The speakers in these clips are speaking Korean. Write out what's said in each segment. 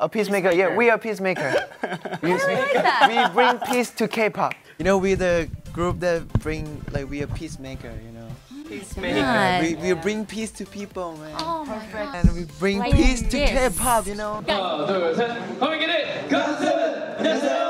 A peacemaker. Yeah, we are peacemaker. we, we bring peace to K-pop. You know, we the group that bring like we are peacemaker. You know. God. We, we bring peace to people, man. Oh my God. And we bring Like peace to this. K-pop. You know. 하나 둘셋 come and get it 가세븐 안녕하세요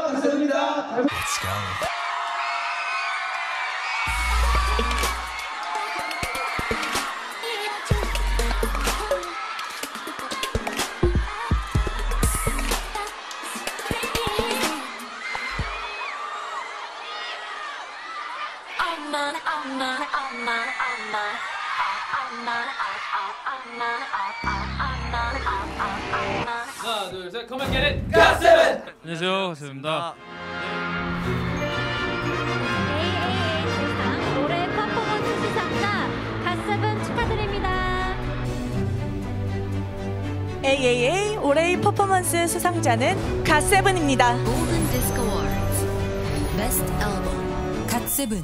It 가세븐 안녕하세요. AAA 올해 퍼포먼스 수상자 갓세븐 축하드립니다. AAA 올해의 퍼포먼스 수상자는 갓세븐입니다. Golden Disc Awards. Best Album. 갓세븐.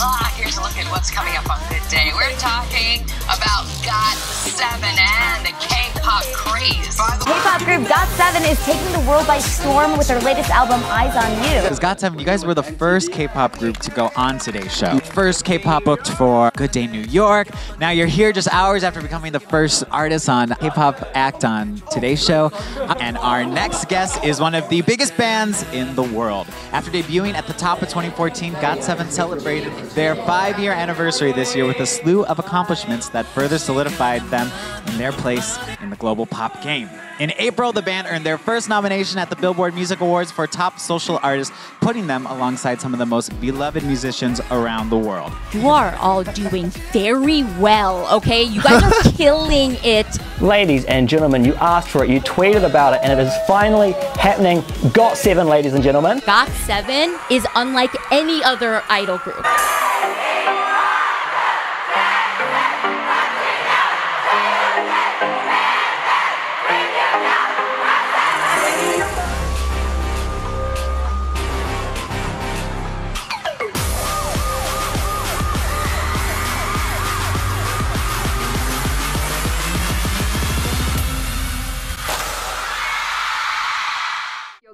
Ah, here's a look at what's coming up on Good Day. We're talking about GOT7 and the K-pop craze. K-pop group GOT7 is taking the world by storm with their latest album Eyes on You. Because GOT7, you guys were the first K-pop group to go on today's show. First K-pop booked for Good Day New York. Now you're here just hours after becoming the first artist on K-pop act on today's show. And our next guest is one of the biggest bands in the world. After debuting at the top of 2014, GOT7 celebrated their five-year anniversary this year with a slew of accomplishments that further solidified them in their place in the global pop game. In April, the band earned their first nomination at the Billboard Music Awards for Top Social Artist, putting them alongside some of the most beloved musicians around the world. You are all doing very well, okay? You guys are killing it. Ladies and gentlemen, you asked for it, you tweeted about it, and it is finally happening. Got seven, ladies and gentlemen. GOT7 is unlike any other idol group.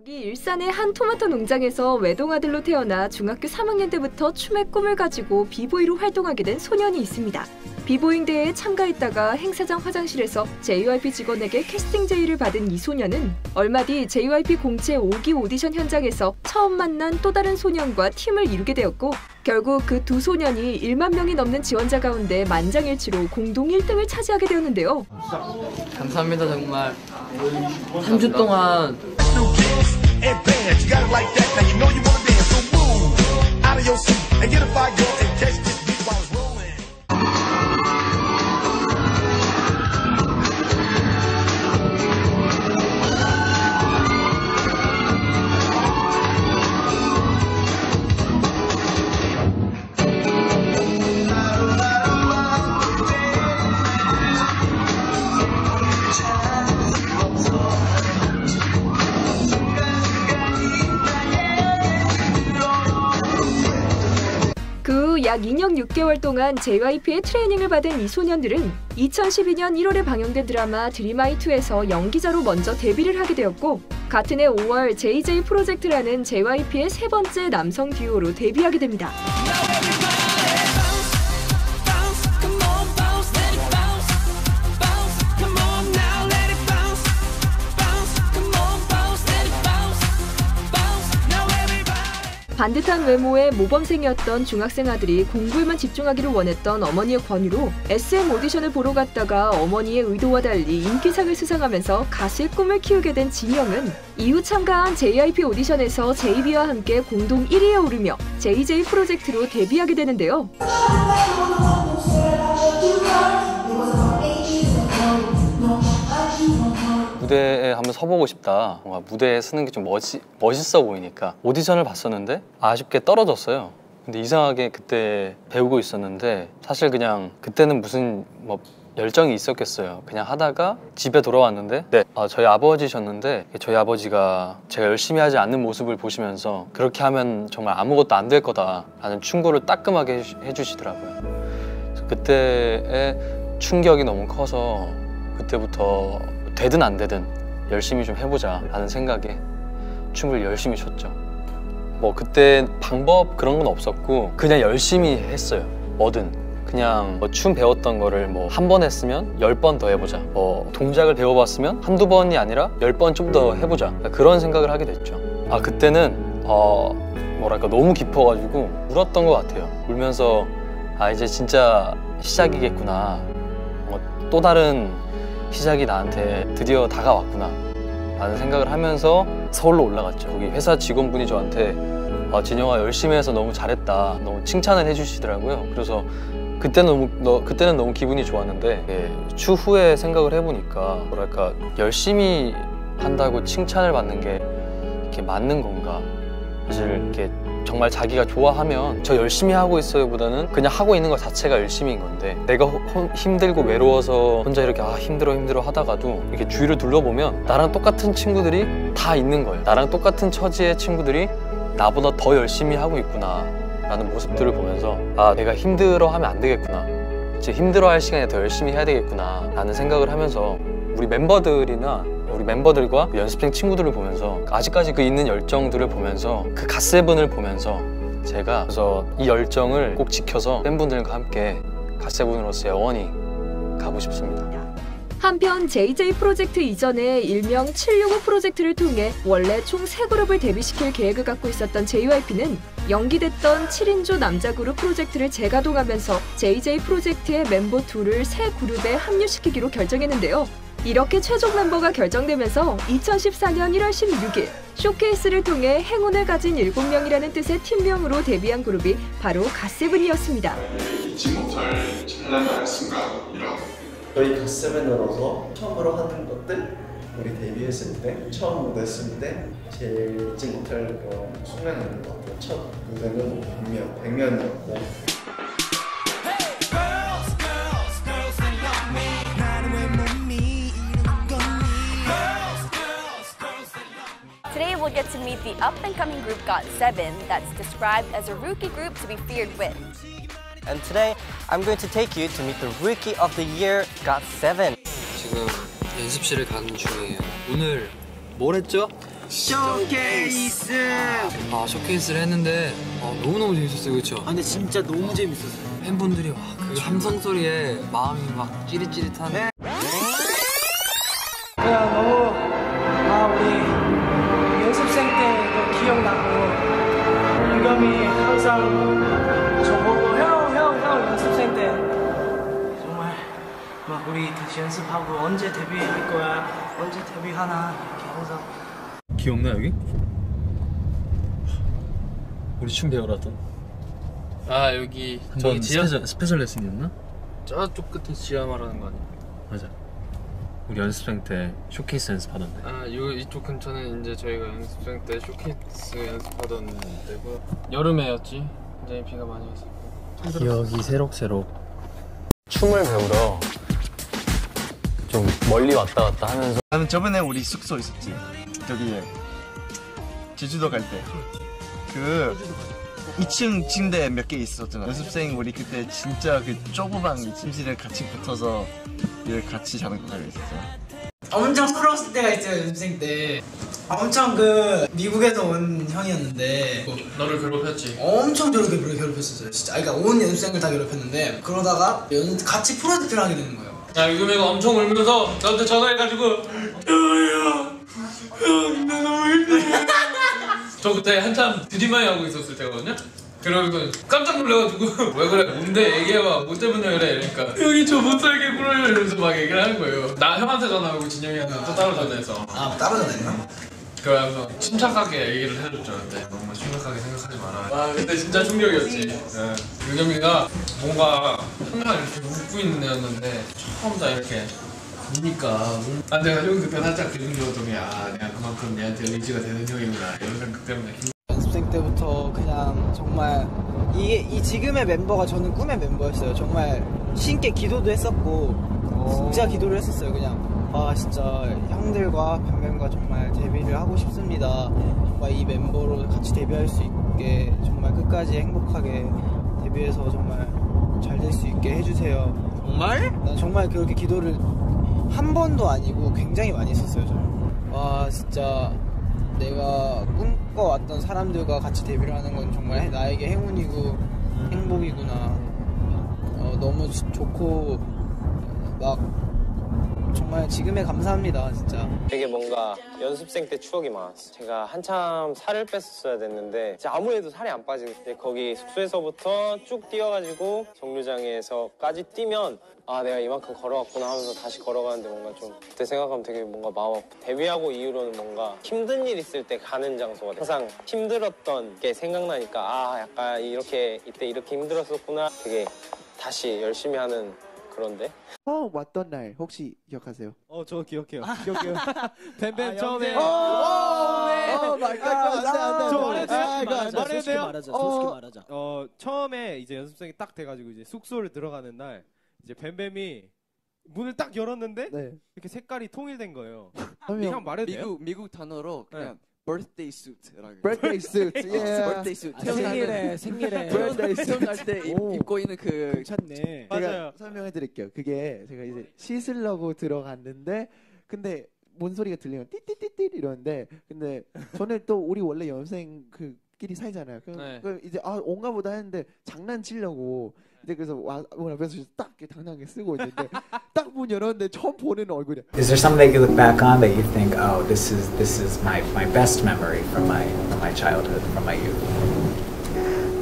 여기 일산의 한 토마토 농장에서 외동아들로 태어나 중학교 3학년 때부터 춤의 꿈을 가지고 비보이로 활동하게 된 소년이 있습니다. 비보잉 대회에 참가했다가 행사장 화장실에서 JYP 직원에게 캐스팅 제의를 받은 이 소년은 얼마 뒤 JYP 공채 5기 오디션 현장에서 처음 만난 또 다른 소년과 팀을 이루게 되었고 결국 그 두 소년이 1만 명이 넘는 지원자 가운데 만장일치로 공동 1등을 차지하게 되었는데요. 감사합니다 정말 3주 동안 and. You got it like that. Now you know you wanna dance. So move out of your seat and get a fire and catch this 약 2년 6개월 동안 JYP의 트레이닝을 받은 이 소년들은 2012년 1월에 방영된 드라마 드림아이2에서 연기자로 먼저 데뷔를 하게 되었고 같은 해 5월 JJ 프로젝트라는 JYP의 세 번째 남성 듀오로 데뷔하게 됩니다. 반듯한 외모의 모범생이었던 중학생 아들이 공부에만 집중하기를 원했던 어머니의 권유로 SM 오디션을 보러 갔다가 어머니의 의도와 달리 인기상을 수상하면서 가수의 꿈을 키우게 된 진영은 이후 참가한 JYP 오디션에서 JB와 함께 공동 1위에 오르며 JJ 프로젝트로 데뷔하게 되는데요. 무대에 한번 서보고 싶다. 뭔가 무대에 서는 게 좀 멋있어 보이니까 오디션을 봤었는데 아쉽게 떨어졌어요. 근데 이상하게 그때 배우고 있었는데 사실 그냥 그때는 무슨 뭐 열정이 있었겠어요. 그냥 하다가 집에 돌아왔는데 네, 아, 저희 아버지셨는데 저희 아버지가 제가 열심히 하지 않는 모습을 보시면서 그렇게 하면 정말 아무것도 안 될 거다라는 충고를 따끔하게 해주- 해주시더라고요. 그때의 충격이 너무 커서 그때부터 되든 안 되든 열심히 좀 해보자 라는 생각에 춤을 열심히 췄죠. 뭐 그때 방법 그런 건 없었고 그냥 열심히 했어요. 뭐든 그냥 뭐 춤 배웠던 거를 뭐 한 번 했으면 열 번 더 해보자. 뭐 동작을 배워봤으면 한두 번이 아니라 열 번 좀 더 해보자. 그런 생각을 하게 됐죠. 아 그때는 어 뭐랄까 너무 깊어가지고 울었던 것 같아요. 울면서 아 이제 진짜 시작이겠구나. 뭐 또 다른 시작이 나한테 드디어 다가왔구나. 라는 생각을 하면서 서울로 올라갔죠. 거기 회사 직원분이 저한테 아, 진영아 열심히 해서 너무 잘했다. 너무 칭찬을 해주시더라고요. 그래서 그때는 너무 너, 그때는 너무 기분이 좋았는데 예, 추후에 생각을 해보니까 뭐랄까 열심히 한다고 칭찬을 받는 게 이렇게 맞는 건가? 사실 이렇게 정말 자기가 좋아하면 저 열심히 하고 있어요 보다는 그냥 하고 있는 것 자체가 열심인 건데 내가 호- 호- 힘들고 외로워서 혼자 이렇게 아 힘들어 힘들어 하다가도 이렇게 주위를 둘러보면 나랑 똑같은 친구들이 다 있는 거예요. 나랑 똑같은 처지의 친구들이 나보다 더 열심히 하고 있구나 라는 모습들을 보면서 아 내가 힘들어 하면 안 되겠구나 이제 힘들어 할 시간에 더 열심히 해야 되겠구나 라는 생각을 하면서 우리 멤버들이나 우리 멤버들과 연습생 친구들을 보면서 아직까지 그 있는 열정들을 보면서 그 갓세븐을 보면서 제가 그래서 이 열정을 꼭 지켜서 팬분들과 함께 갓세븐으로서 영원히 가고 싶습니다. 한편 JJ 프로젝트 이전에 일명 765 프로젝트를 통해 원래 총 3그룹을 데뷔시킬 계획을 갖고 있었던 JYP는 연기됐던 7인조 남자 그룹 프로젝트를 재가동하면서 JJ 프로젝트의 멤버 둘을 새 그룹에 합류시키기로 결정했는데요. 이렇게 최종 멤버가 결정되면서 2014년 1월 16일 쇼케이스를 통해 행운을 가진 7명이라는 뜻의 팀명으로 데뷔한 그룹이 바로 갓세븐이었습니다. 잊지 못할 찬란한 순간이라 저희 갓세븐으로서 처음으로 하는 것들 우리 데뷔했을 때 처음 무대 했을 때 제일 잊지 못할 그런 순간이었던 것 같아요. 첫 무대는 100명, 100명이었고 Today we'll get to meet the up-and-coming group GOT7 that's described as a rookie group to be feared with. And today, I'm going to take you to meet the Rookie of the Year, GOT7. 지금 연습실을 가는 중이에요. 오늘 뭘 했죠? 쇼케이스! 아 쇼케이스를 했는데 아, 너무너무 재밌었어요 그렇죠? 아 근데 진짜 너무 재밌었어요. 팬분들이 와, 그 함성 소리에 마음이 막 찌릿찌릿한 네. 항상 저보고 형 형 형 연습생 때 정말 막 우리 다시 연습하고 언제 데뷔할 거야 언제 데뷔하나 이렇게 항상 기억나 여기? 우리 춤 배우라던 아 여기 한번 special, special 레슨이었나? 저쪽 끝에 지하 말하는 거 아니야? 맞아 우리 연습생 때 쇼케이스 연습하던데. 아 요, 이쪽 근처는 이제 저희가 연습생 때 쇼케이스 연습하던 데고요 여름에였지. 굉장히 비가 많이 왔었고. 기억이 새록새록. 춤을 배우러 좀 멀리 왔다 갔다 하면서. 나는 저번에 우리 숙소 있었지. 저기 제주도 갈 때. 그 2층 침대 몇 개 있었잖아. 연습생 우리 그때 진짜 그 좁은 침실에 같이 붙어서 이렇게 같이 자는 거가 있었어 엄청 서러웠을 때가 있어요 연습생 때. 엄청 그 미국에서 온 형이었는데. 너를 괴롭혔지. 엄청 괴롭- 괴롭혔었어요 진짜. 아니, 그러니까 온 연습생을 다 괴롭혔는데 그러다가 연, 같이 프로젝트를 하게 되는 거예요. 야 유금이가 엄청 울면서 나한테 전화해가지고 형이야! 형나 너무 힘들어. 저 그때 한참 드림하이 하고 있었을 때거든요 그러고 깜짝 놀라가지고 왜 그래? 뭔데? 얘기해봐. 뭐 때문에 그래. 이러니까 형이 저 못 살게 굴어요 이러면서 막 얘기를 하는 거예요. 나 형한테 전화하고 진영이한테 또 따로 전화해서. 아 따로 전화했나? 그러면서 침착하게 얘기를 해줬죠 그때. 너무 심각하게 생각하지 마라. 와 그때 진짜 충격이었지. 네. 유겸이가 뭔가 항상 이렇게 웃고 있는 애였는데 처음 다 이렇게 우니까. 아 내가 형 그때 살짝 그 정도였더니 아 내가 그만큼 얘한테 의지가 되는 형이구나. 이런 생각 때문에 연습생 때부터 그냥 정말 이게 이 지금의 멤버가 저는 꿈의 멤버였어요. 정말 신께 기도도 했었고 진짜 기도를 했었어요. 그냥 아 진짜 형들과 변명과 정말 데뷔를 하고 싶습니다. 정말 이 멤버로 같이 데뷔할 수 있게 정말 끝까지 행복하게 데뷔해서 정말 잘 될 수 있게 해주세요. 정말? 난 정말 그렇게 기도를 한 번도 아니고 굉장히 많이 했었어요. 저는. 와 진짜 내가 꿈꿔왔던 사람들과 같이 데뷔를 하는 건 정말 나에게 행운이고 행복이구나. 어, 너무 좋- 좋고 막 정말 지금에 감사합니다 진짜. 되게 뭔가 연습생 때 추억이 많았어. 제가 한참 살을 뺐었어야 됐는데 아무래도 살이 안 빠지는데 거기 숙소에서부터 쭉 뛰어가지고 정류장에서까지 뛰면 아 내가 이만큼 걸어왔구나 하면서 다시 걸어가는데 뭔가 좀 그때 생각하면 되게 뭔가 마음 아프. 데뷔하고 이후로는 뭔가 힘든 일 있을 때 가는 장소가 항상 힘들었던 게 생각나니까 아 약간 이렇게 이때 이렇게 힘들었었구나 되게 다시 열심히 하는 그런데 처음 왔던 날 혹시 기억하세요? 어, 저 기억해요. 기억해요. 뱀뱀 처음에. 오, oh my god. 저 말해도 아, 돼. 말해도 돼요? 말하자, 솔직히 어, 말하자. 어, 처음에 이제 연습생이 딱 돼가지고 이제 숙소를 들어가는 날 이제 뱀뱀이 문을 딱 열었는데 이렇게 색깔이 통일된 거예요. 이거 한번 말해도 돼요? 미국 미국 단어로 그냥 birthday suit라고. birthday suit. 예. birthday suit. 아, 생일에, 생일에. birthday suit. 태어날 때 입, 입고 있는 그 괜찮네. 제가 설명해 드릴게요. 그게 제가 이제 씻으려고 들어갔는데 근데 뭔 소리가 들리면 띠띠띠띠 이러는데 근데 저는 또 우리 원래 연생 그끼리 살잖아요. 그, 네. 그 이제 아 온가 보다 했는데 장난치려고 이제 그래서 와 문 앞에서 딱 이렇게 당당하게 쓰고 있는데 딱 문 열었는데 처음 보는 얼굴이 Is there something that you look back on that you think, oh, this is this is my, my best memory from my from my childhood, from my youth?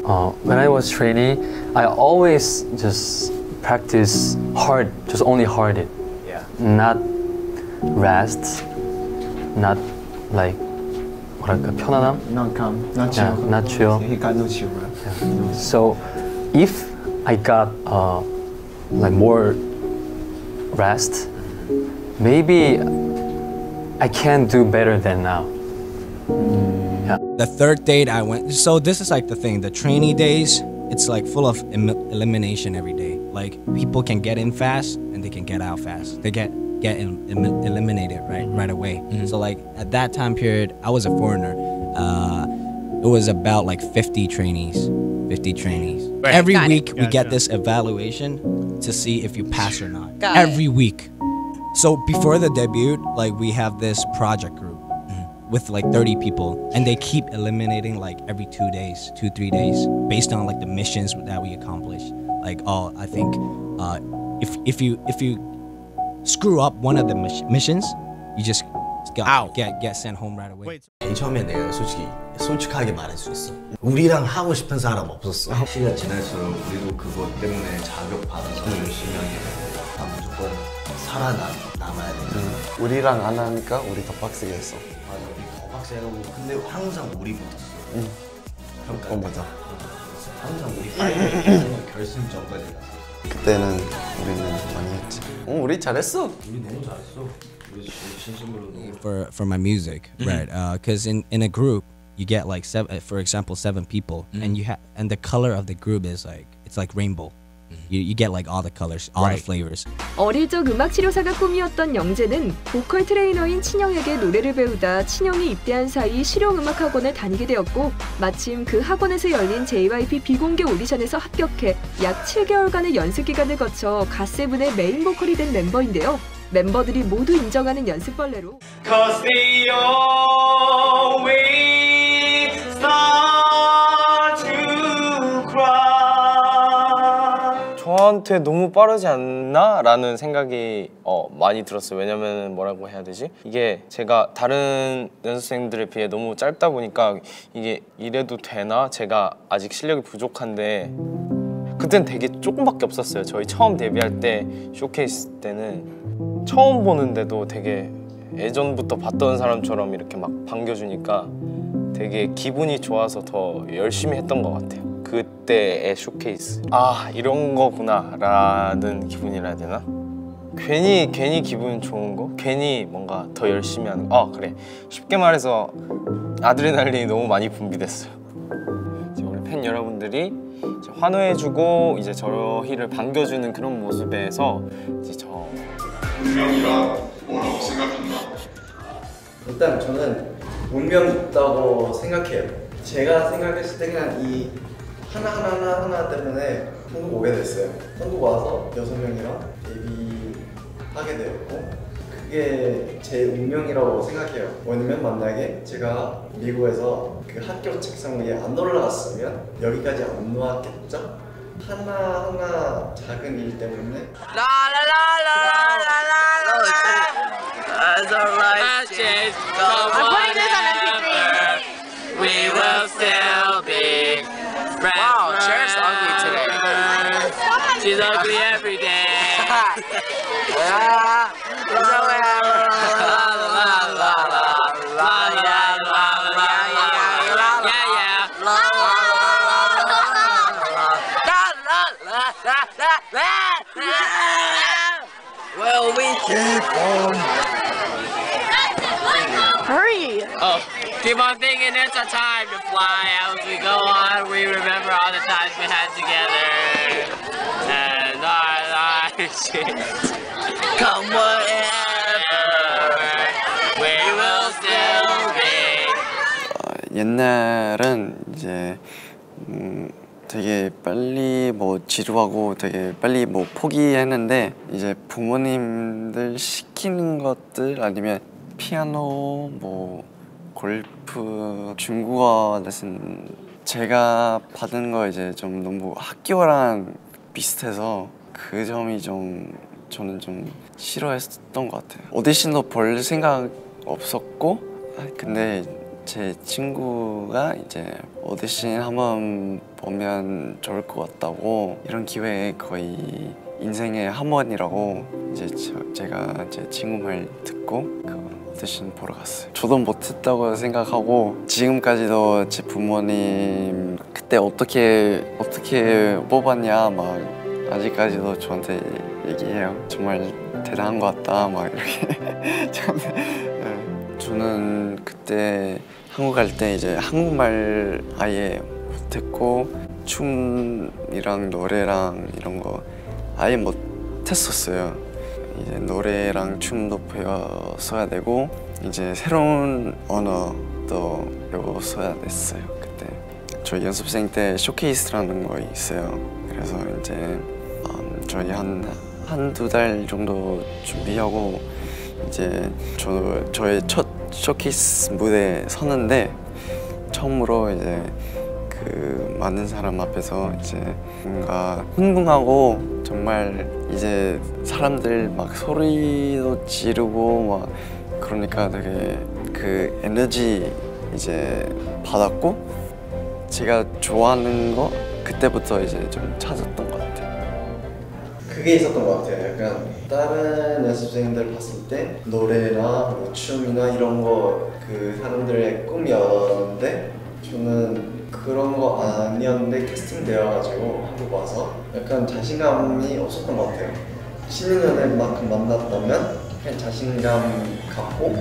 Uh, when I was trainee, I always just practice hard, just only hard it. Yeah. Not rest, not like 뭐랄까 편안함. Not calm, not Yeah, chill. not chill. He got no chill. Yeah. So, if I got uh, like more rest, maybe I can do better than now. Yeah. The third date I went. So this is like the thing. The trainee days, it's like full of em- elimination every day. Like people can get in fast and they can get out fast. They get get eliminated right right away. So like at that time period, I was a foreigner. Uh, it was about like 50 trainees. 50 trainees. Right. Every Got it. week we get Gotcha. this evaluation to see if you pass or not. Got it. Every week. So before the debut, like we have this project group with like 30 people and they keep eliminating like every two days two three days based on like the missions that we accomplish like oh i think uh, if if you if you screw up one of the mis- missions you just get, get get sent home right away 맨 처음에 내가 솔직히 솔직하게 말할 수 있어. 우리랑 하고 싶은 사람 없었어. 시간 지날수록 우리도 그것 때문에 자극 받아서 열심히 하게 되고 나 무조건 살아남아야 된다. 우리랑 안 하니까 우리 더 빡세게 했어. 맞아, 우리 더 빡세고 근데 항상 우리 붙었어. 응. 평가. 어 맞아. 항상 우리 결승전까지 갔어. 그때는 우리는 많이 했지. 어, 우리 잘했어. 우리 너무 잘했어. For for my music Mhm. right because in in a group you get like seven for example seven people and you have and the color of the group is like it's like rainbow you, you get like all the colors all the Right. flavors 어릴 적 음악 치료사가 꿈이었던 영재는 보컬 트레이너인 친형에게 노래를 배우다 친형이 입대한 사이 실용 음악 학원을 다니게 되었고 마침 그 학원에서 열린 JYP 비공개 오디션에서 합격해 약 7개월간의 연습 기간을 거쳐 갓세븐의 메인 보컬이 된 멤버인데요. 멤버들이 모두 인정하는 연습벌레로. 저한테 너무 빠르지 않나? 라는 생각이 어, 많이 들었어요. 왜냐면 뭐라고 해야 되지? 이게 제가 다른 연습생들에 비해 너무 짧다 보니까 이게 이래도 되나? 제가 아직 실력이 부족한데 그땐 되게 조금밖에 없었어요. 저희 처음 데뷔할 때 쇼케이스 때는 처음 보는데도 되게 예전부터 봤던 사람처럼 이렇게 막 반겨주니까 되게 기분이 좋아서 더 열심히 했던 것 같아요. 그때의 쇼케이스. 아 이런 거구나 라는 기분이라 해야 되나? 괜히 괜히 기분 좋은 거, 괜히 뭔가 더 열심히 하는 거. 아 그래 쉽게 말해서 아드레날린이 너무 많이 분비됐어요. 이제 우리 팬 여러분들이 환호해주고 이제 저희를 반겨주는 그런 모습에서 이제 저 운명이라 뭐라고 생각한다. 일단 저는 운명이 있다고 생각해요. 제가 생각했을 때 그냥 이 하나 하나 하나 하나 때문에 한국 오게 됐어요. 한국 와서 여섯 명이랑 데뷔하게 되었고 그게 제 운명이라고 생각해요. 왜냐면 만약에 제가 미국에서 그 학교 책상 위에 안 올라갔으면 여기까지 안 왔겠죠? 하나하나 작은 일 때문에 That's alright, Chase. I'm putting this on MP3. We will still be friends. Wow, Cher's ugly today. She's ugly every day. Well, we keep on. Hurry! Oh, keep on thinking it's a time to fly. As we go on, we remember all the times we had together. And our lives come whatever, we will still be. 옛날은 이제 음, 되게 빨리 뭐 지루하고 되게 빨리 뭐 포기했는데 이제 부모님들 시키는 것들 아니면 피아노 뭐 골프 중국어 레슨 제가 받은 거 이제 좀 너무 학교랑 비슷해서 그 점이 좀 저는 좀 싫어했던 것 같아요. 오디션도 볼 생각 없었고 아, 근데 제 친구가 이제 오디션 한번 보면 좋을 것 같다고 이런 기회 거의 인생의 한 번이라고 이제 저- 제가 제 친구 말 듣고 그 오디션 보러 갔어요. 저도 못했다고 생각하고 지금까지도 제 부모님 그때 어떻게 어떻게 뽑았냐 막 아직까지도 저한테 얘기해요. 정말 대단한 것 같다 막 이렇게 저는 그때 한국 갈 때 이제 한국말 아예 못했고 춤이랑 노래랑 이런 거 아예 못했었어요. 이제 노래랑 춤도 배웠어야 되고 이제 새로운 언어도 배웠어야 됐어요. 그때 저희 연습생 때 쇼케이스라는 거 있어요. 그래서 이제 음, 저희 한 한 두 달 정도 준비하고 이제 저 저의 첫 쇼케이스 무대에 서는데 처음으로 이제 그 많은 사람 앞에서 이제 뭔가 흥분하고 정말 이제 사람들 막 소리도 지르고 막 그러니까 되게 그 에너지 이제 받았고 제가 좋아하는 거 그때부터 이제 좀 찾았던 것 같아요. 그게 있었던 것 같아요. 약간 다른 연습생들 봤을 때 노래나 뭐 춤이나 이런 거 그 사람들의 꿈이었는데 저는 그런 거 아니었는데 캐스팅 되어가지고 한국 와서 약간 자신감이 없었던 것 같아요. 16년에 만큼 만났다면 그냥 자신감 갖고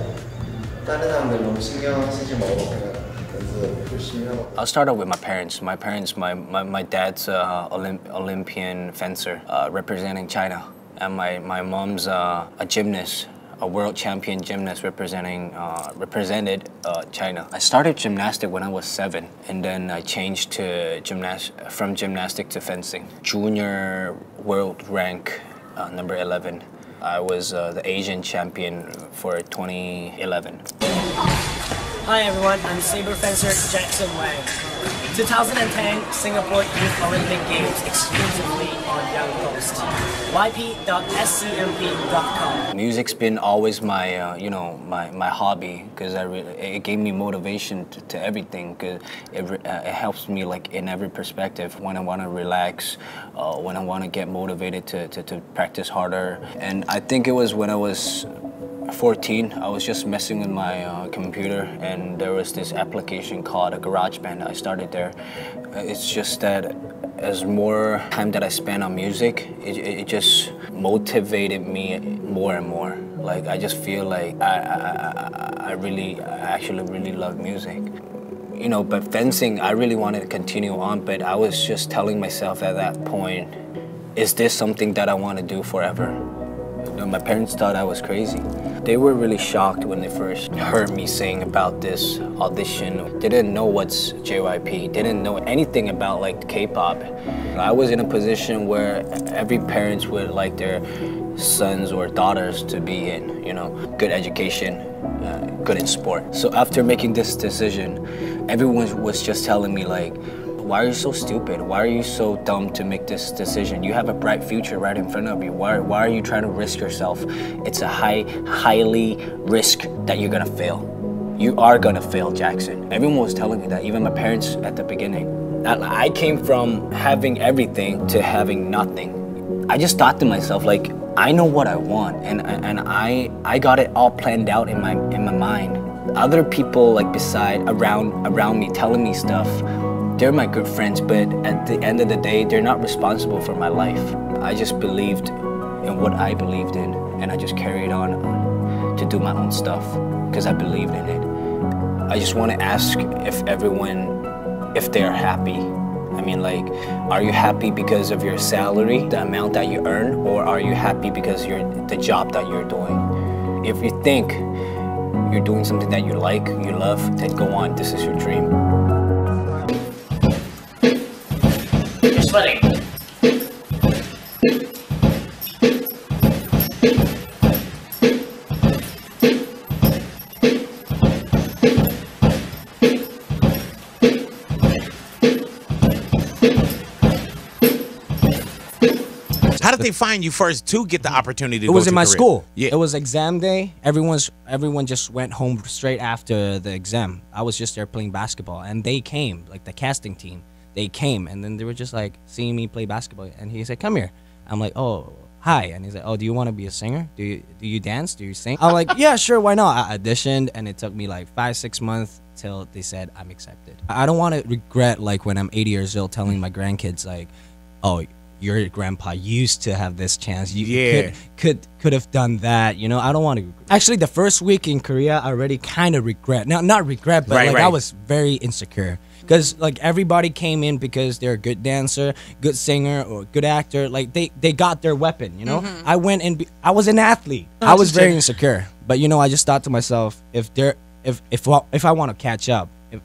다른 사람들 너무 신경 쓰지 말고 그냥 I'll start out with my parents. My parents, my, my, my dad's uh, Olymp- Olympian fencer uh, representing China, and my, my mom's uh, a gymnast, a world champion gymnast representing uh, represented uh, China. I started gymnastic when I was seven, and then I changed to gymnast from gymnastic to fencing. Junior world rank uh, number 11. I was uh, the Asian champion for 2011. Hi everyone, I'm saber fencer Jackson Wang. 2010 Singapore Youth Olympic Games exclusively on Young Post. yp.scmp.com. Music's been always my, uh, you know, my, my hobby because I it gave me motivation to, to everything because it, uh, it helps me like in every perspective when I want to relax, uh, when I want to get motivated to, to, to practice harder. And I think it was when I was 14, I was just messing with my uh, computer and there was this application called a GarageBand. I started there. Uh, It's just that as more time that I spent on music, it, it just motivated me more and more. Like I just feel like I, I, I, I really, I actually really love music. You know, but fencing, I really wanted to continue on, but I was just telling myself at that point, is this something that I want to do forever? My parents thought I was crazy. They were really shocked when they first heard me saying about this audition. They didn't know what's JYP. Didn't know anything about like K-pop. I was in a position where every parents would like their sons or daughters to be in, you know, good education, uh, good in sport. So after making this decision, everyone was just telling me like, why are you so stupid? Why are you so dumb to make this decision? You have a bright future right in front of you. Why, why are you trying to risk yourself? It's a high, highly risk that you're gonna fail. You are gonna fail, Jackson. Everyone was telling me that, even my parents at the beginning. I came from having everything to having nothing. I just thought to myself, like, I know what I want, and and I I got it all planned out in my in my mind. Other people like beside around around me telling me stuff, they're my good friends, but at the end of the day, they're not responsible for my life. I just believed in what I believed in, and I just carried on to do my own stuff because I believed in it. I just want to ask if everyone, if they're happy. I mean, like, are you happy because of your salary, the amount that you earn, or are you happy because you're the job that you're doing? If you think you're doing something that you like, you love, then go on. This is your dream. They find you first to get the opportunity to it was in my Korea? school. Yeah. It was exam day. Everyone's everyone just went home straight after the exam. I was just there playing basketball, and they came, like the casting team. They came, and then they were just like seeing me play basketball, and he said, "Come here." I'm like, "Oh, hi," and he's like, "Oh, do you want to be a singer? Do you do you dance? Do you sing?" I'm like, "Yeah, sure, why not?" I auditioned, and it took me like five six months till they said I'm accepted. I don't want to regret like when I'm 80 years old telling my grandkids like, "Oh." Your grandpa used to have this chance. You Yeah. could could could have done that. You know, I don't want to. Actually, the first week in Korea, I already kind of regret. Now, not regret, but Right, like I was very insecure because like everybody came in because they're a good dancer, good singer, or good actor. Like they they got their weapon. You know, Mhm. I went and be, I was an athlete. Oh, I was very insecure. But you know, I just thought to myself, if they're if if if I want to catch up, if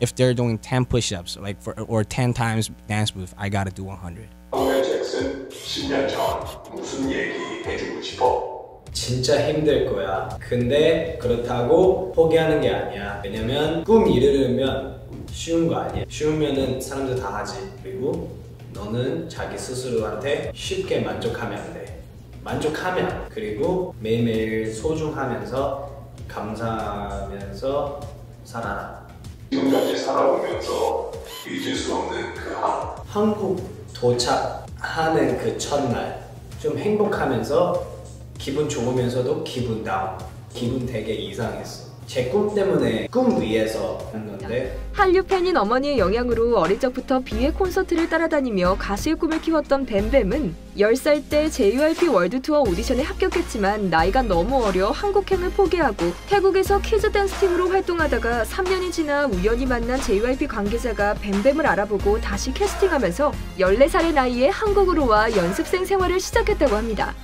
if they're doing ten push-ups like for or ten times dance move, I gotta do 100. 오늘 잭슨 10년 전 무슨 얘기 해주고 싶어? 진짜 힘들 거야. 근데 그렇다고 포기하는 게 아니야. 왜냐면 꿈 이루려면 쉬운 거 아니야. 쉬우면은 사람들 다 하지. 그리고 너는 자기 스스로한테 쉽게 만족하면 안 돼. 만족하면 그리고 매일매일 소중하면서 감사하면서 살아라. 지금까지 살아오면서 잊을 수 없는 그 하루. 한국 도착 하는 그 첫날 좀 행복하면서 기분 좋으면서도 기분 다운 기분 되게 이상했어 제 꿈 때문에 꿈 위해서 한 건데 한류 팬인 어머니의 영향으로 어릴 적부터 비의 콘서트를 따라다니며 가수의 꿈을 키웠던 뱀뱀은 10살 때 JYP 월드 투어 오디션에 합격했지만 나이가 너무 어려 한국행을 포기하고 태국에서 키즈 댄스 팀으로 활동하다가 3년이 지나 우연히 만난 JYP 관계자가 뱀뱀을 알아보고 다시 캐스팅하면서 14살의 나이에 한국으로 와 연습생 생활을 시작했다고 합니다.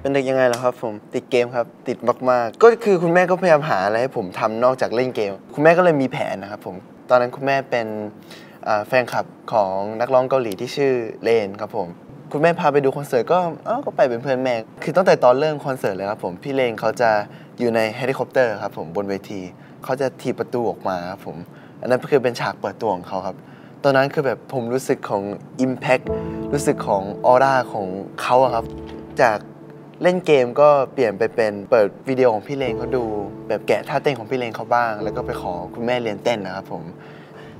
เป็นเด็กยังไงล่ะครับผมติดเกมครับติดมากๆ ก็คือคุณแม่ก็พยายามหาอะไรให้ผมทำนอกจากเล่นเกม คุณแม่ก็เลยมีแผนนะครับผมตอนนั้นคุณแม่เป็นแฟนคลับของนักร้องเกาหลีที่ชื่อเลนครับผมคุณแม่พาไปดูคอนเสิร์ตก็เอ้าก็ไปเป็นเพื่อนแม่ คือตั้งแต่ตอนเริ่มคอนเสิร์ตเลยครับผม พี่เลนเขาจะอยู่ในเฮลิคอปเตอร์ครับผมบนเวที เขาจะถีบประตูออกมาครับผม อันนั้นคือเป็นฉากเปิดตัวของเขาครับ ตอนนั้นคือแบบผมรู้สึกของ Impact รู้สึกของออร่าของเขาครับ จาก เล่นเกมก็เปลี่ยนไปเป็นเปิดวิดีโอของพี่เลงเขาดู แบบแกะท่าเต้นของพี่เลงเขาบ้าง แล้วก็ไปขอคุณแม่เรียนเต้นนะครับผม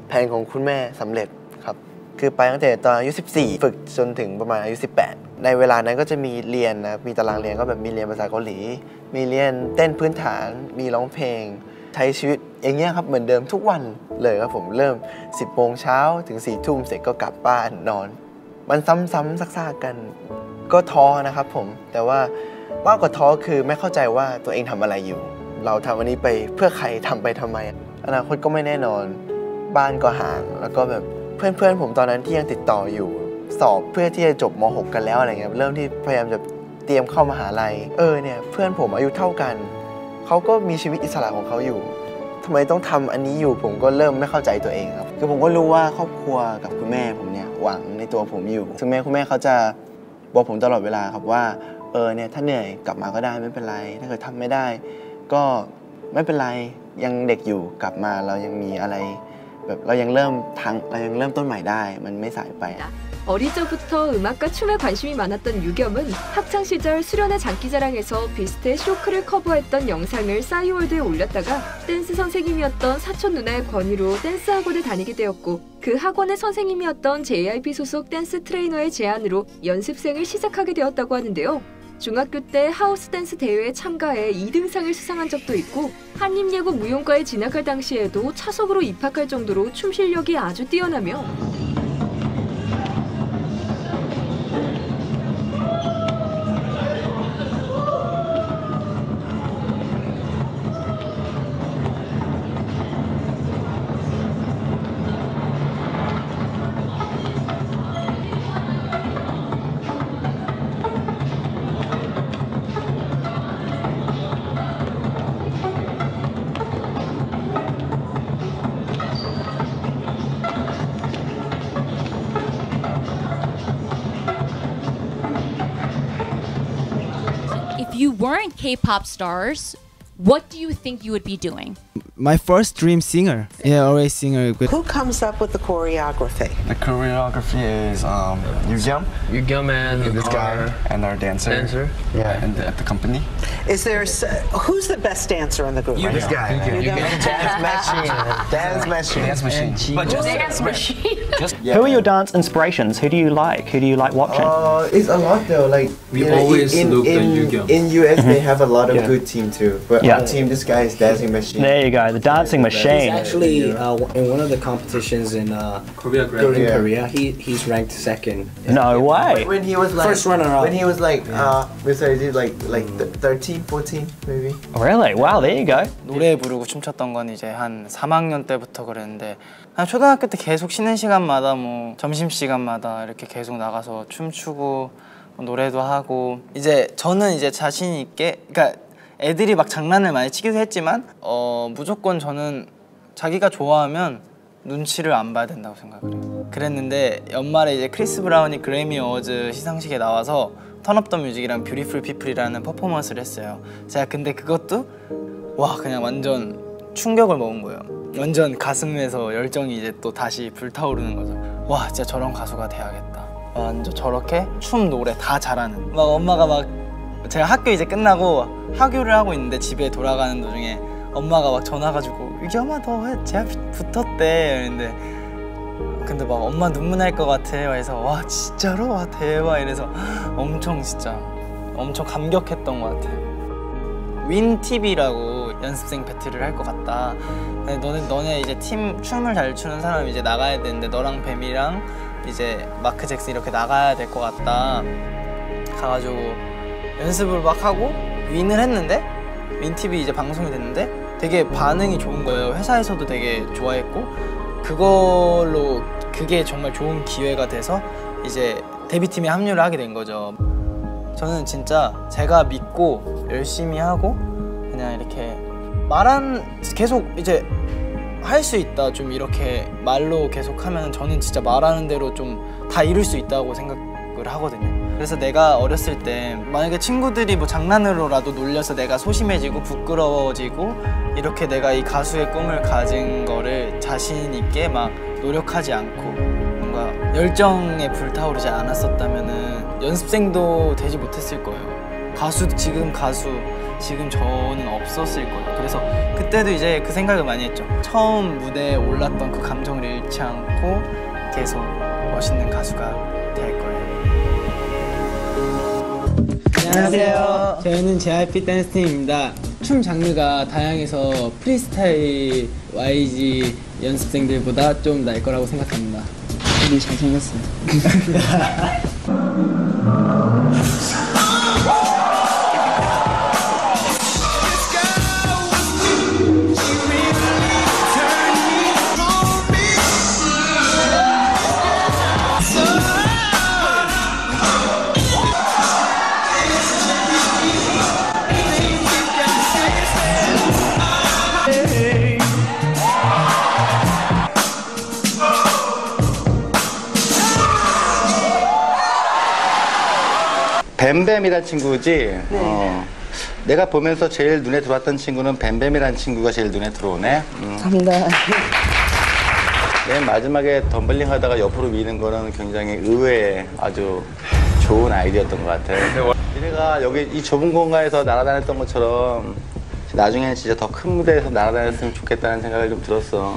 แผนของคุณแม่สำเร็จครับ คือไปตั้งแต่ตอนอายุ 14 ฝึกจนถึงประมาณอายุ 18 ในเวลานั้นก็จะมีเรียนนะมีตารางเรียนก็แบบมีเรียนภาษาเกาหลี มีเรียนเต้นพื้นฐาน มีร้องเพลง ใช้ชีวิตอย่างเงี้ยครับเหมือนเดิมทุกวันเลยครับผมเริ่ม 10โมงเช้าถึง4ทุ่มเสร็จก็กลับบ้านนอน มันซ้ำๆซากๆกัน ก็ท้อนะครับผมแต่ว่ามากกว่าท้อคือไม่เข้าใจว่าตัวเองทำอะไรอยู่ เราทำอันนี้ไปเพื่อใครทำไปทำไม อนาคตก็ไม่แน่นอน บ้านก็ห่าง แล้วก็แบบเพื่อนๆ ผมตอนนั้นที่ยังติดต่ออยู่ สอบเพื่อที่จะจบม .6 กันแล้วอะไรเงี้ยเริ่มที่พยายามจะเตรียมเข้ามหาลัยเออเนี่ยเพื่อนผมอายุเท่ากันเขาก็มีชีวิตอิสระของเขาอยู่ทำไมต้องทำอันนี้อยู่ผมก็เริ่มไม่เข้าใจตัวเองครับคือผมก็รู้ว่าครอบครัวกับคุณแม่ผมเนี่ยหวังในตัวผมอยู่ถึงแม้คุณแม่เขาจะ บอกผมตลอดเวลาครับว่าเออเนี่ยถ้าเหนื่อยกลับมาก็ได้ไม่เป็นไร ถ้าเกิดทำไม่ได้ ก็ไม่เป็นไรยังเด็กอยู่กลับมาเรายังมีอะไร แบบเรายังเริ่มทั้งเรายังเริ่มต้นใหม่ได้ มันไม่สายไป 어릴 적부터 음악과 춤에 관심이 많았던 유겸은 학창 시절 수련회 장기자랑에서 비스트의 쇼크를 커버했던 영상을 싸이월드에 올렸다가 댄스 선생님이었던 사촌 누나의 권유로 댄스 학원을 다니게 되었고 그 학원의 선생님이었던 JYP 소속 댄스 트레이너의 제안으로 연습생을 시작하게 되었다고 하는데요. 중학교 때 하우스 댄스 대회에 참가해 2등상을 수상한 적도 있고 한림예고 무용과에 진학할 당시에도 차석으로 입학할 정도로 춤 실력이 아주 뛰어나며 K-pop stars, what do you think you would be doing? My first dream singer. Yeah, always singer. Who comes up with the choreography? The choreography is um, Yugyam. Yugyam and this guy and our dancer. Dancer? Yeah, and the, at the company. Is there s- who's the best dancer in the group? You This guy. You go. Dance machine. Dance machine. Dance machine. But just dance machine. Who are your dance inspirations? Who do you like? Who do you like watching? Uh, it's a lot though. Like We you know, always in, look at in, Yu-Gi-Oh. in US they have a lot of Yeah. good team too. But Yeah. our team, this guy is dancing machine. There you go, the dancing He's machine. actually uh, in one of the competitions in uh, Korea, in Yeah. Korea. He he's ranked second. No way. When he was like First runner-up. When he was like uh, he did like like th- 13, 14 maybe. Really? Wow, there you go. 노래 부르고 춤췄던 건 이제 한 3학년 때부터 그랬는데 한 초등학교 때 계속 쉬는 시간마다 뭐 점심 시간마다 이렇게 계속 나가서 춤추고 뭐 노래도 하고 이제 저는 이제 자신 있게 그러니까 애들이 막 장난을 많이 치기도 했지만 어 무조건 저는 자기가 좋아하면 눈치를 안 봐야 된다고 생각을 해요. 그랬는데 연말에 이제 크리스 브라운이 그래미 어워즈 시상식에 나와서 Turn Up the Music이랑 Beautiful People이라는 퍼포먼스를 했어요. 제가 근데 그것도 와 그냥 완전 충격을 먹은 거예요. 완전 가슴에서 열정이 이제 또 다시 불타오르는 거죠. 와 진짜 저런 가수가 돼야겠다. 완전 저렇게 춤 노래 다 잘하는. 막 엄마가 막 제가 학교 이제 끝나고 하교를 하고 있는데 집에 돌아가는 도중에 엄마가 막 전화 가지고 유겸아 너왜 제가 붙었대 이랬는데 근데 막 엄마 눈물 날 것 같아 그래서 와 진짜로 와 대박 이래서 엄청 진짜 엄청 감격했던 것 같아요. 윈 TV라고 연습생 배틀을 할 것 같다. 너네 너네 이제 팀 춤을 잘 추는 사람이 이제 나가야 되는데 너랑 뱀이랑 이제 마크 잭슨 이렇게 나가야 될 것 같다. 가가지고 연습을 막 하고 윈을 했는데 윈 TV 이제 방송이 됐는데 되게 반응이 좋은 거예요. 회사에서도 되게 좋아했고 그걸로 그게 정말 좋은 기회가 돼서 이제 데뷔팀에 합류를 하게 된 거죠. 저는 진짜 제가 믿고 열심히 하고 그냥 이렇게 말한 계속 이제 할 수 있다 좀 이렇게 말로 계속 하면 저는 진짜 말하는 대로 좀 다 이룰 수 있다고 생각을 하거든요. 그래서 내가 어렸을 때 만약에 친구들이 뭐 장난으로라도 놀려서 내가 소심해지고 부끄러워지고 이렇게 내가 이 가수의 꿈을 가진 거를 자신 있게 막 노력하지 않고 뭔가 열정에 불타오르지 않았었다면은 연습생도 되지 못했을 거예요. 가수 지금 가수 지금 저는 없었을 거예요. 그래서 그때도 이제 그 생각을 많이 했죠. 처음 무대에 올랐던 그 감정을 잃지 않고 계속 멋있는 가수가 안녕하세요. 저희는 JYP 댄스팀입니다. 춤 장르가 다양해서 프리스타일 YG 연습생들보다 좀 나을 거라고 생각합니다. 되게 잘생겼어요. 뱀뱀이란 친구지. 어. 내가 보면서 제일 눈에 들어왔던 친구는 뱀뱀이란 친구가 제일 눈에 들어오네. 음. 감사합니다. 맨 마지막에 덤블링 하다가 옆으로 미는 거는 굉장히 의외의 아주 좋은 아이디어였던 것 같아. 니네가 여기 이 좁은 공간에서 날아다녔던 것처럼 나중에는 진짜 더 큰 무대에서 날아다녔으면 좋겠다는 생각을 좀 들었어.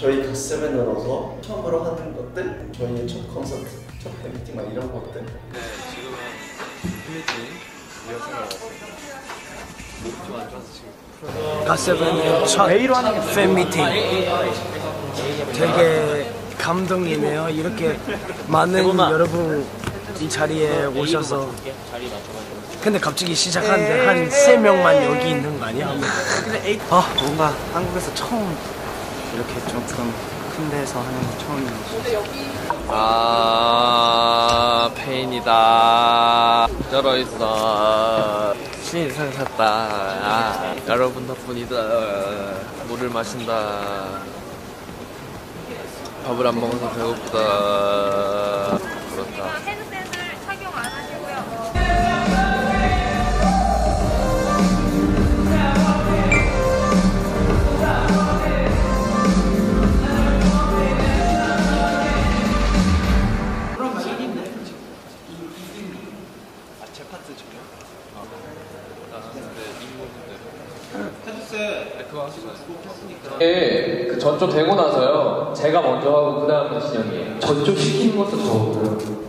저희 갓세븐으로서 처음으로 하는 것들, 저희의 첫 콘서트, 첫 팬미팅 막 이런 것들. 네, 지금은 팬미팅 리허설을 목이 좀 안 좋아서 지금 갓세븐의 첫 팬미팅. 되게 감동이네요. 이렇게 많은 여러분 이 자리에 오셔서. 근데 갑자기 시작하는데 한 세 명만 여기 있는 거 아니야? 아 뭔가 한국에서 처음 이렇게 조금 큰 데서 하는 거 처음이에요. 아 페인이다. 열어 있어. 신상 샀다. 아, 여러분 덕분이다. 물을 마신다. 밥을 안 먹어서 배고프다. 그렇다 예, 그 전조 되고 나서요. 제가 먼저 하고 그 다음에 진영이에요. 전조 시키는 것도 저고요.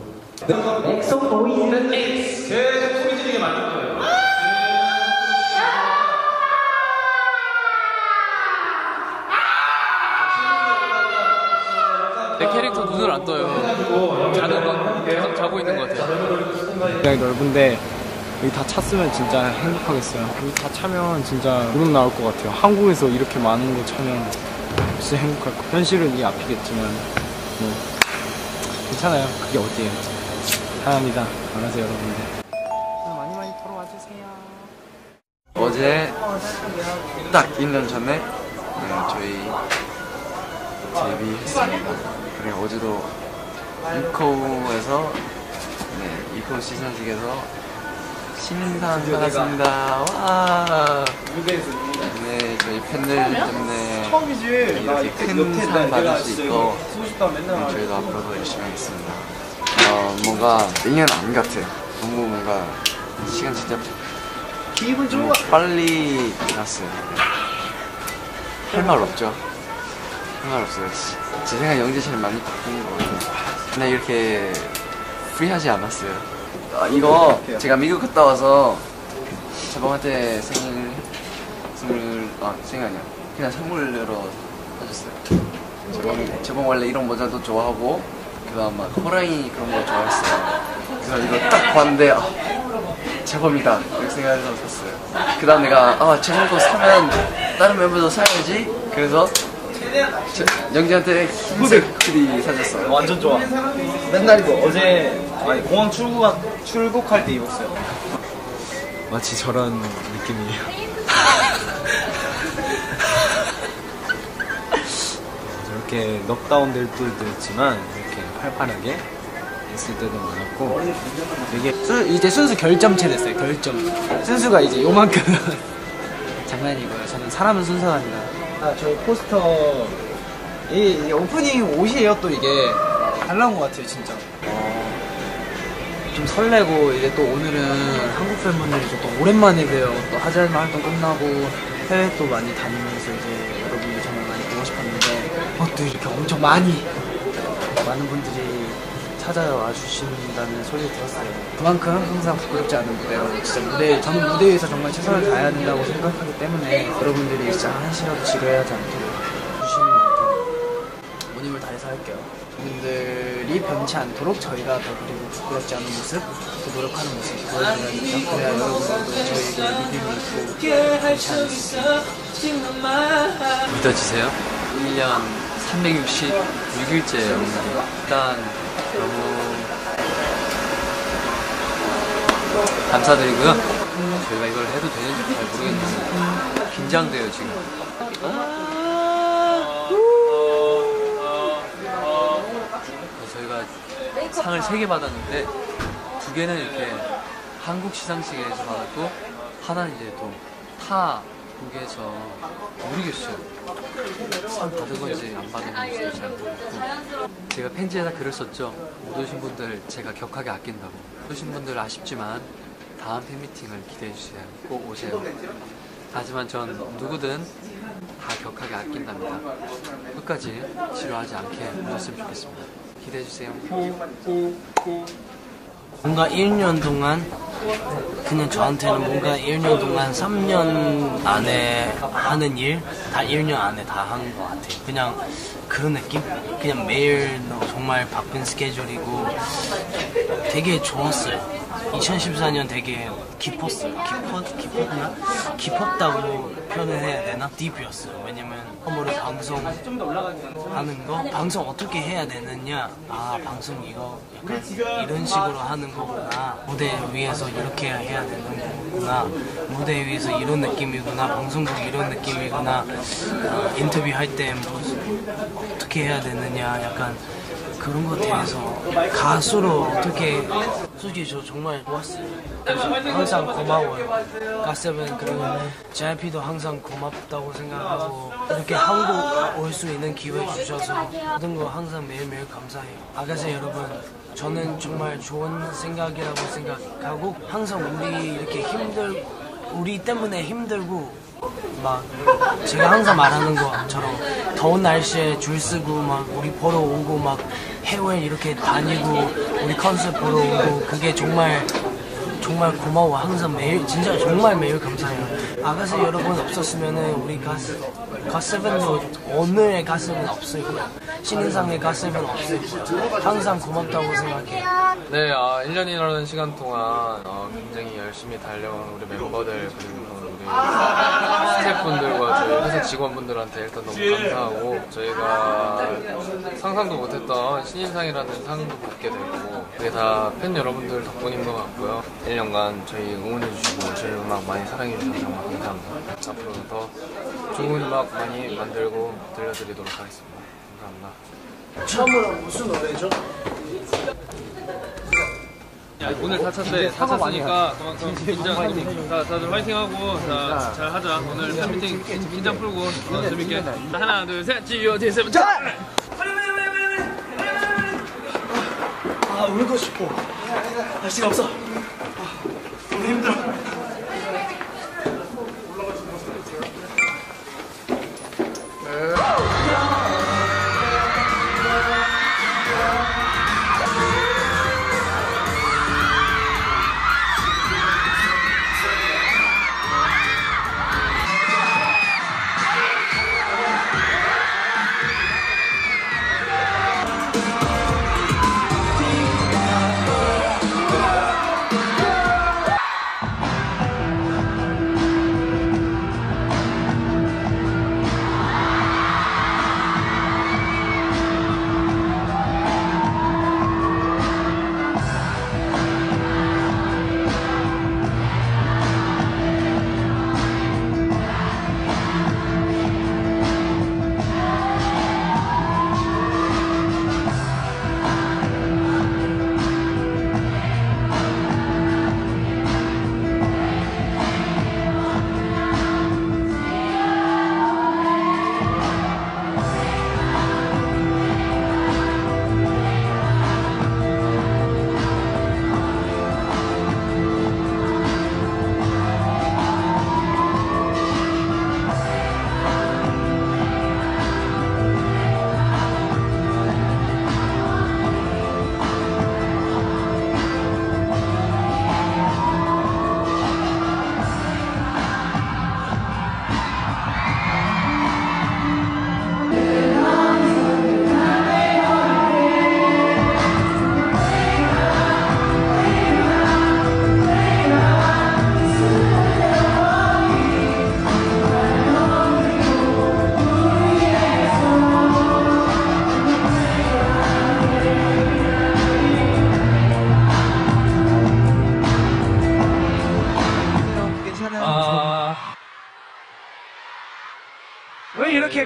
엑소 보이는 X. 계속 소리 지르게 만들 거예요. 내 캐릭터 눈을 안 떠요 자는 건 계속 자고 있는 것 같아요 굉장히 넓은데 여기 다 찼으면 진짜 행복하겠어요. 여기 다 차면 진짜 우름 나올 것 같아요. 한국에서 이렇게 많은 거 차면 진짜 행복할 거. 현실은 이 앞이겠지만 뭐 괜찮아요. 그게 어때요? 사랑합니다. 안녕하세요 여러분들. 많이 많이 보러 와주세요. 어제 딱 1년 전에 네, 저희 데뷔했습니다. 그래 어제도 이코에서 네 이코 시상식에서 신인상 받았습니다. 와. 네 저희 팬들 때문에 처음이지. 이렇게 나큰 옆에 상 내가 받을 수 있고 네, 저희도 앞으로도 열심히 하겠습니다. 어 뭔가 1년 안 같아. 너무 뭔가 시간 진짜 기분 너무 빨리 지났어요. 할 말 없죠. 할 말 없어요. 지- 제 생각 영재 씨는 많이 바뀐 것 같아요. 근데 이렇게 프리하지 않았어요. 아, 이거 제가 미국 갔다 와서 저번한테 생일 선물 아 생일 아니야. 그냥 선물로 사줬어요. 저번 저번 원래 이런 모자도 좋아하고 그다음 막 호랑이 그런 거 좋아했어요. 그래서 이거 딱 봤는데 아, 제법이다 이렇게 생각해서 샀어요. 그 다음 내가 아거 사면 다른 멤버도 사야지 그래서 저, 영지한테 흰색 후디 사줬어요. 완전 좋아. 맨날 입어. 어제 아니 공항 출국 출국할 때 입었어요. 마치 저런 느낌이에요. 저렇게 넉다운 될 때도 있지만 이렇게 활발하게 있을 때도 많았고 되게 순- 이제 순수 결점체 됐어요. 결점. 순수가 이제 요만큼 장난이고요. 저는 사람은 순수합니다. 아, 저희 포스터 이, 이 오프닝 옷이에요. 또 이게 잘 나온 것 같아요, 진짜. 좀 설레고 이제 또 오늘은 한국 팬분들이 또 오랜만에 봬요. 또 하잘마 활동 끝나고 해외 또 많이 다니면서 이제 여러분들 정말 많이 보고 싶었는데 어, 또 이렇게 엄청 많이 많은 분들이 찾아와 주신다는 소리를 들었어요. 그만큼 항상 부끄럽지 않은 무대로 진짜 무대 저는 무대 위에서 정말 최선을 다해야 된다고 생각하기 때문에 여러분들이 진짜 한시라도 지루해하지 않도록 주시는 만큼 온 힘을 다해서 할게요. 여러분들이 변치 않도록 저희가 더 그리고 부끄럽지 않은 모습, 더 노력하는 모습 보여드려야겠죠. 그래야 여러분들도 저희에게 믿음이 있고 변치 않습니다. 믿어지세요? 1년 366일째예요. 일단 너무 감사드리고요. 저희가 이걸 해도 되는지 잘 모르겠는데 긴장돼요 지금. 그래서 저희가 상을 세 개 받았는데 두 개는 이렇게 한국 시상식에서 받았고 하나는 이제 또 타 국에서 모르겠어요. 상 받은 건지 안 받은 건지 잘 모르겠고 제가 편지에다 글을 썼죠. 못 오신 분들 제가 격하게 아낀다고. 못 오신 분들 아쉽지만 다음 팬미팅을 기대해 주세요. 꼭 오세요. 하지만 전 누구든 다 격하게 아낀답니다. 끝까지 지루하지 않게 오셨으면 좋겠습니다. 기대해 주세요. 뭔가 1년 동안 그냥 저한테는 뭔가 1년 동안 3년 안에 하는 일 다 1년 안에 다 한 것 같아요. 그냥 그런 느낌? 그냥 매일 정말 바쁜 스케줄이고 되게 좋았어요. 2014년 되게 깊었어요. 깊었, 깊었나? 깊었다고 표현을 해야 되나? 딥이었어요. 왜냐면 처음으로 방송 하는 거? 방송 어떻게 해야 되느냐? 아, 방송 이거 약간 이런 식으로 하는 거구나. 무대 위에서 이렇게 해야 되는 거구나. 무대 위에서 이런 느낌이구나. 방송국 이런 느낌이구나. 어, 인터뷰 할 때 뭐, 어떻게 해야 되느냐. 약간 그런 것에 대해서 가수로 어떻게 솔직히 저 정말 좋았어요. 항상 고마워요. 가세븐 그리고 JYP도 항상 고맙다고 생각하고 이렇게 한국 올 수 있는 기회 주셔서 모든 거 항상 매일매일 감사해요. 아가씨 여러분 저는 정말 좋은 생각이라고 생각하고 항상 우리 이렇게 힘들 우리 때문에 힘들고 막 제가 항상 말하는 것처럼 더운 날씨에 줄 쓰고 막 우리 보러 오고 막 해외 이렇게 다니고 우리 컨셉 보러 오고 그게 정말 정말 고마워 항상 매일 진짜 정말 매일 감사해요. 아가씨 여러분 없었으면은 우리 가스 가스밴도 오늘의 가스밴 없을 거야 신인상의 가스밴 없을 거야 항상 고맙다고 생각해요. 네, 아, 1년이라는 시간 동안 어, 굉장히 열심히 달려온 우리 멤버들 그리고 우리 스태프분들과 저희 회사 직원분들한테 일단 너무 감사하고 저희가 상상도 못했던 신인상이라는 상도 받게 되고 그게 다 팬 여러분들 덕분인 것 같고요. 1년간 저희 응원해주시고 저희 음악 많이 사랑해주셔서 정말 감사합니다. 앞으로도 더 좋은 음악 많이 만들고 들려드리도록 하겠습니다. 감사합니다. 처음으로 무슨 노래죠? 오늘 4차인데 4차 쓰니까 그만큼 긴장 자, 다들 화이팅하고 자, 잘 하자. 오늘 팬 미팅 긴장 풀고 어, 재밌게. 하나 둘 셋. G.O.D. 세븐 자! 아 울고 싶어. 날씨가 없어. 아, 너무 힘들어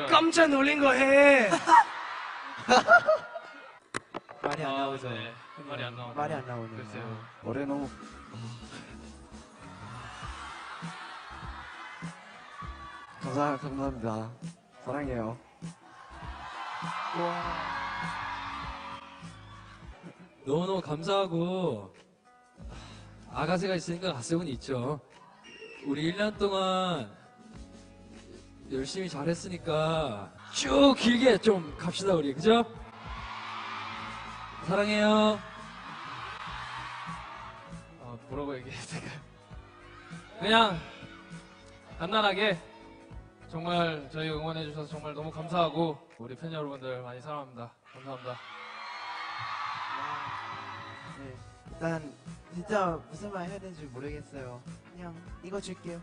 깜짝 놀린 거 해. 말이 안 나오죠. 네. 말이 안 나오네. 말이 안 나오네요. 글쎄요. 올해 너무 감사 감사합니다. 사랑해요. 너무너무 감사하고 아가새가 있으니까 가슴은 있죠. 우리 1년 동안 열심히 잘했으니까 쭉 길게 좀 갑시다 우리 그죠? 사랑해요. 어, 뭐라고 얘기했을까? 그냥 간단하게 정말 저희 응원해 주셔서 정말 너무 감사하고 우리 팬 여러분들 많이 사랑합니다. 감사합니다. 네, 일단 진짜 무슨 말 해야 되는지 모르겠어요. 그냥 이거 줄게요.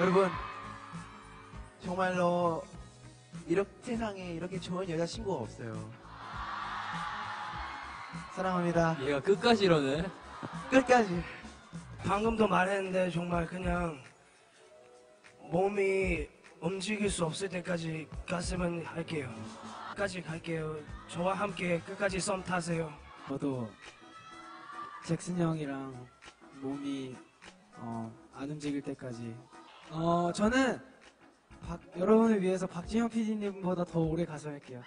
여러분 정말로 이렇게 세상에 이렇게 좋은 여자친구가 없어요. 사랑합니다. 얘가 끝까지 이러네. 끝까지. 방금도 말했는데 정말 그냥 몸이 움직일 수 없을 때까지 가슴은 할게요. 끝까지 갈게요. 저와 함께 끝까지 썸 타세요. 저도 잭슨 형이랑 몸이 어, 안 움직일 때까지. 어 저는 박- 여러분을 위해서 박진영 PD님보다 더 오래 가서 할게요.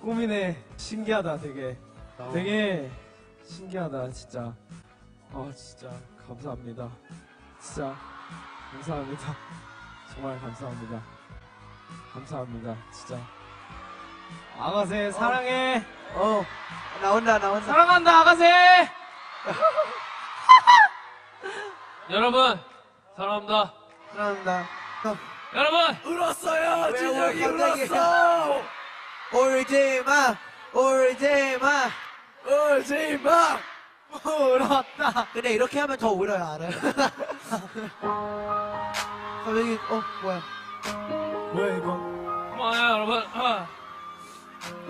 꿈이네. 신기하다, 되게. 되게 신기하다, 진짜. 어, 진짜 감사합니다. 진짜 감사합니다. 정말 감사합니다. 감사합니다, 진짜. 아가새 사랑해. 어, 나온다, 나온다. 사랑한다, 아가새. 여러분 사랑합니다. 사랑합니다. 여러분 울었어요. 왜 진영이 갑자기? 울었어. 울지 마, 울지 마, 울지 마. 울었다. 근데 이렇게 하면 더 울어요, 알아요? 갑자기, 어, 뭐야? 뭐야 이거? 고마워요 여러분. 아,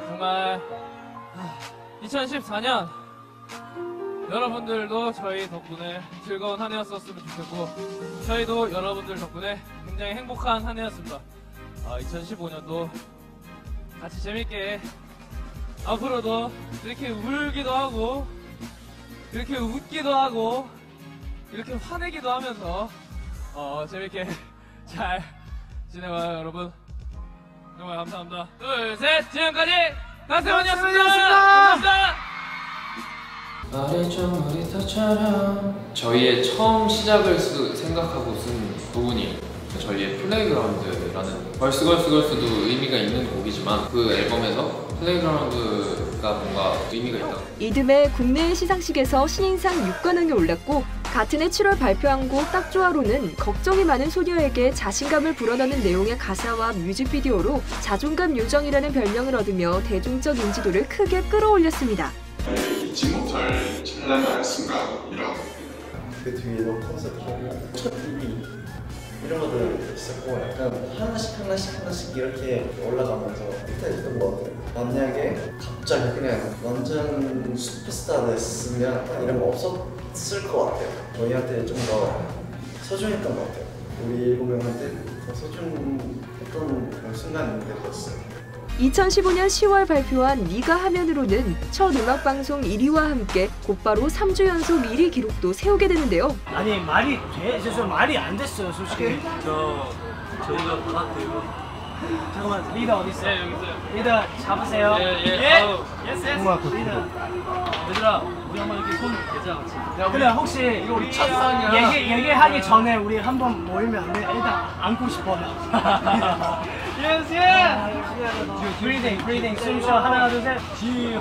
정말 2014년 여러분들도 저희 덕분에 즐거운 한 해였었으면 좋겠고 저희도 여러분들 덕분에 굉장히 행복한 한 해였습니다. 아, 2015년도 같이 재밌게 앞으로도 이렇게 울기도 하고 이렇게 웃기도 하고 이렇게 화내기도 하면서 어, 재밌게 잘 지내봐요 여러분. 정말 감사합니다. 둘, 셋, 지금까지 갓세븐이었습니다. 감사합니다. 저희의 처음 시작을 쓰- 생각하고 쓴 부분이에요. 저희의 Playground라는 Girls Girls Girls도 의미가 있는 곡이지만 그 앨범에서 Playground가 뭔가 의미가 있다 이듬해 국내 시상식에서 신인상 6관왕에 올랐고 같은 해 7월 발표한 곡딱 좋아로는 걱정이 많은 소녀에게 자신감을 불어넣는 내용의 가사와 뮤직비디오로 자존감 요정이라는 별명을 얻으며 대중적 인지도를 크게 끌어올렸습니다. 잊지 못할 찬란한 순간이라고 그 뒤에 너무 커서고 첫 입이 이런 것들 있었고 약간 하나씩 하나씩 하나씩 이렇게 올라가면서 했던 것 같아요. 만약에 갑자기 그냥 완전 슈퍼스타 됐으면 이런 거 없었을 것 같아요. 저희한테 좀 더 소중했던 것 같아요. 우리 일곱 명한테 더 소중했던 것 같았어요. 2015년 10월 발표한 니가 하면으로는 첫 음악 방송 1위와 함께 곧바로 3주 연속 1위 기록도 세우게 되는데요. 아니 말이 돼? 죄송 말이 안 됐어요 솔직히. 저 저희가 받았대요. 잠깐만 리더 어디 있어? 네 여기 있어요. 리더 잡으세요. 예, 예. 예. yes yes. 정말 리더. 얘들아 우리 한번 이렇게 손 대자 같이. 근데 혹시 이거 우리 첫 상이야. 얘기 얘기하기 전에 우리 한 번 모이면 안 돼? 일단 안고 싶어. Yes yes. Breathing breathing 숨 쉬어 하나 둘 셋. 지.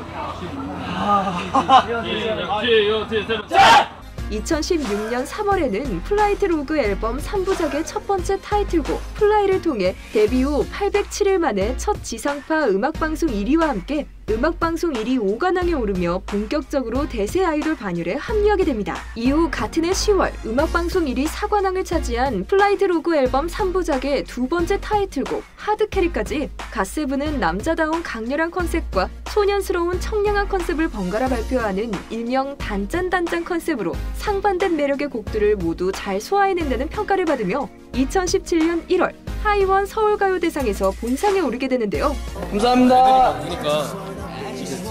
아. 지요 지요 2016년 3월에는 Flight Log 앨범 3부작의 첫 번째 타이틀곡 Fly를 통해 데뷔 후 807일 만에 첫 지상파 음악방송 1위와 함께 음악방송 1위 5관왕에 오르며 본격적으로 대세 아이돌 반열에 합류하게 됩니다. 이후 같은 해 10월 음악방송 1위 4관왕을 차지한 Flight Log 앨범 3부작의 두 번째 타이틀곡 하드캐리까지 갓세븐은 남자다운 강렬한 컨셉과 소년스러운 청량한 컨셉을 번갈아 발표하는 일명 단짠단짠 컨셉으로 상반된 매력의 곡들을 모두 잘 소화해낸다는 평가를 받으며 2017년 1월 하이원 서울가요대상에서 본상에 오르게 되는데요. 감사합니다. 보니까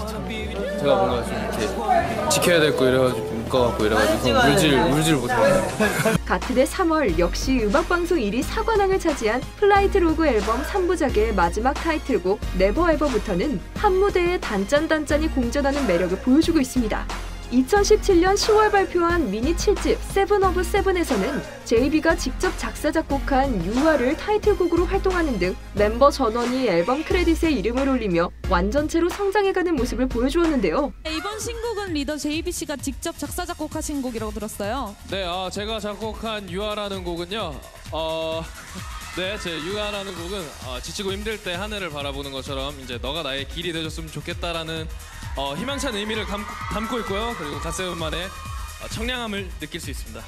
참 제가 뭔가 좀 이렇게 지켜야 될 거 이래가지고 묶어갖고 이래가지고 울질 울질 못해요. 같은 해 3월 역시 음악방송 1위 사관왕을 차지한 Flight Log 앨범 3부작의 마지막 타이틀곡 네버 에버부터는 한 무대에 단짠단짠이 공존하는 매력을 보여주고 있습니다. 2017년 10월 발표한 미니 7집 Seven for Seven에서는 JB가 직접 작사 작곡한 You Are를 타이틀곡으로 활동하는 등 멤버 전원이 앨범 크레딧에 이름을 올리며 완전체로 성장해가는 모습을 보여주었는데요. 이번 신곡은 리더 JB 씨가 직접 작사 작곡하신 곡이라고 들었어요. 네, 어, 제가 작곡한 유아라는 곡은요. 어, 네, 제 유아라는 곡은 어, 지치고 힘들 때 하늘을 바라보는 것처럼 이제 너가 나의 길이 되줬으면 좋겠다라는 어, 희망찬 의미를 담고, 담고 있고요. 그리고 가세음만의 어, 청량함을 느낄 수 있습니다.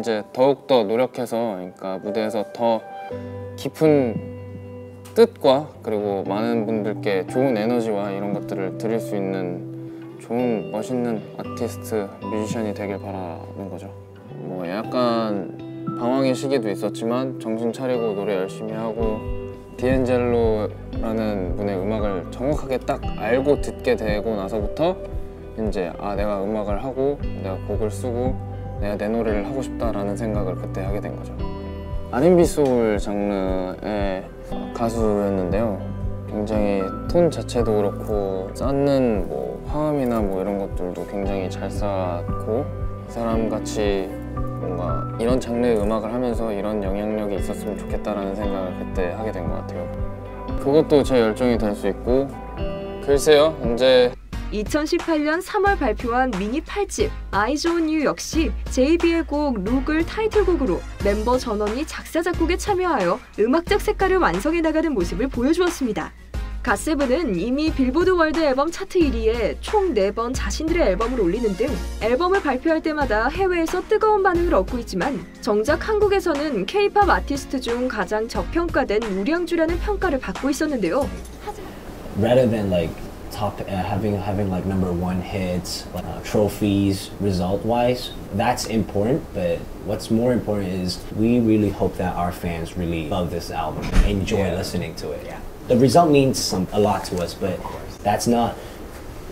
이제 더욱 더 노력해서 그러니까 무대에서 더 깊은 뜻과 그리고 많은 분들께 좋은 에너지와 이런 것들을 드릴 수 있는 좋은 멋있는 아티스트 뮤지션이 되길 바라는 거죠. 뭐 약간 방황의 시기도 있었지만 정신 차리고 노래 열심히 하고 디엔젤로라는 분의 음악을 정확하게 딱 알고 듣게 되고 나서부터 이제 아 내가 음악을 하고 내가 곡을 쓰고 내가 내 노래를 하고 싶다라는 생각을 그때 하게 된 거죠. R&B 소울 장르의 가수였는데요. 굉장히 톤 자체도 그렇고 쌓는 뭐 화음이나 뭐 이런 것들도 굉장히 잘 쌓고 이 사람 같이 뭔가 이런 장르의 음악을 하면서 이런 영향력이 있었으면 좋겠다라는 생각을 그때 하게 된 것 같아요. 그것도 제 열정이 될 수 있고 글쎄요 이제 2018년 3월 발표한 미니 8집 Eyes on You 역시 JB의 곡 Look을 타이틀곡으로 멤버 전원이 작사 작곡에 참여하여 음악적 색깔을 완성해 나가는 모습을 보여주었습니다. 갓세븐은 이미 빌보드 월드 앨범 차트 1위에 총 4번 자신들의 앨범을 올리는 등 앨범을 발표할 때마다 해외에서 뜨거운 반응을 얻고 있지만 정작 한국에서는 K-팝 아티스트 중 가장 저평가된 우량주라는 평가를 받고 있었는데요. rather than like top uh, having having like number one hits uh, trophies result wise that's important but what's more important is we really hope that our fans really love this album and enjoy listening to it the result means some a lot to us but that's not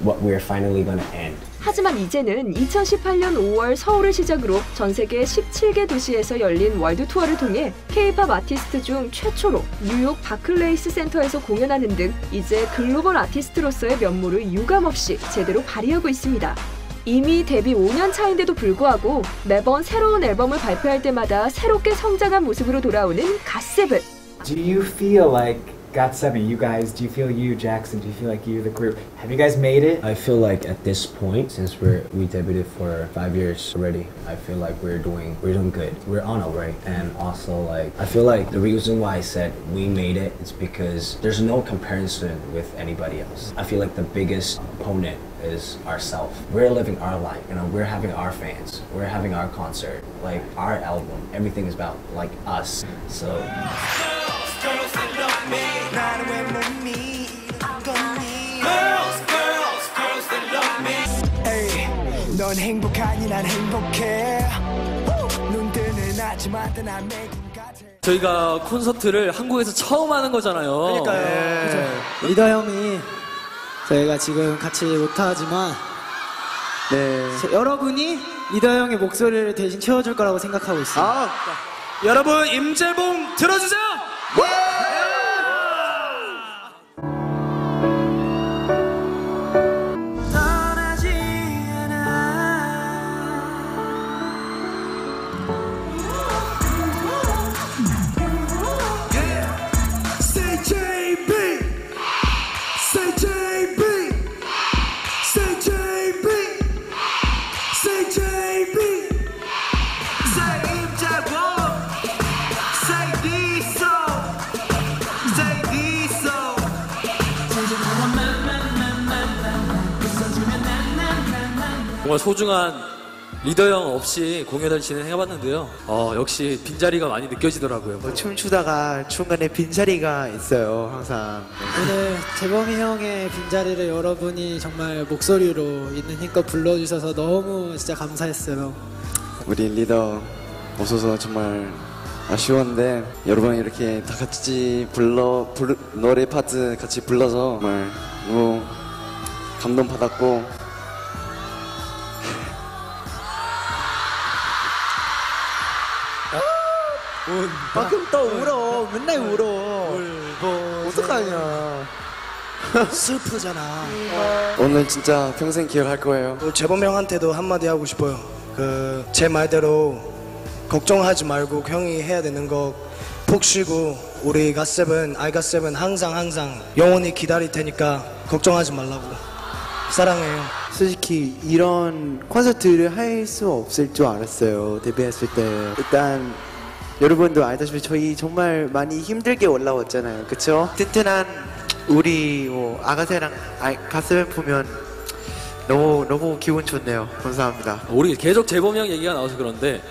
what we're finally going to end 하지만 이제는 2018년 5월 서울을 시작으로 전 세계 17개 도시에서 열린 월드 투어를 통해 K-팝 아티스트 중 최초로 뉴욕 바클레이스 센터에서 공연하는 등 이제 글로벌 아티스트로서의 면모를 유감없이 제대로 발휘하고 있습니다. 이미 데뷔 5년 차인데도 불구하고 매번 새로운 앨범을 발표할 때마다 새롭게 성장한 모습으로 돌아오는 갓세븐. Do you feel like GOT7, you guys, do you feel you, Jackson, do you feel like you, the group, have you guys made it? I feel like at this point, since we're we debuted for five years already, I feel like we're doing we're doing good. We're on our way, and also like I feel like the reason why I said we made it is because there's no comparison with anybody else. I feel like the biggest opponent is ourselves. We're living our life, you know. We're having our fans. We're having our concert, like our album. Everything is about like us. So. 에이, 넌 행복하니 난 행복해 눈 뜨는 아침마다 난 매일 저희가 콘서트를 한국에서 처음 하는 거잖아요. 그러니까요. 그죠. 리더 형이 저희가 지금 같이 못하지만 네. 여러분이 리더 형의 목소리를 대신 채워줄 거라고 생각하고 있어요. 여러분 임재봉 들어주세요. 떠 정말 소중한 리더 형 없이 공연을 진행해봤는데요. 어, 역시 빈자리가 많이 느껴지더라고요. 뭐 춤추다가 중간에 빈자리가 있어요 항상 오늘 재범이 형의 빈자리를 여러분이 정말 목소리로 있는 힘껏 불러주셔서 너무 진짜 감사했어요. 우리 리더 없어서 정말 아쉬웠는데 여러분 이렇게 다 같이 불러 부르, 노래 파트 같이 불러서 정말 너무 감동 받았고 방금 또 울어 맨날 울어 어떡하냐 슬프잖아. 오늘 진짜 평생 기억할 거예요. 또 재범 형한테도 한마디 하고 싶어요. 그 제 말대로 걱정하지 말고 형이 해야 되는 거 푹 쉬고 우리 갓세븐 아이갓세븐 항상 항상 영원히 기다릴 테니까 걱정하지 말라고 사랑해요. 솔직히 이런 콘서트를 할 수 없을 줄 알았어요 데뷔했을 때 일단 여러분도 알다시피 저희 정말 많이 힘들게 올라왔잖아요 그쵸? 튼튼한 우리 뭐 아가새랑 아, 가슴 보면 너무 너무 기분 좋네요 감사합니다 우리 계속 재범이 형 얘기가 나와서 그런데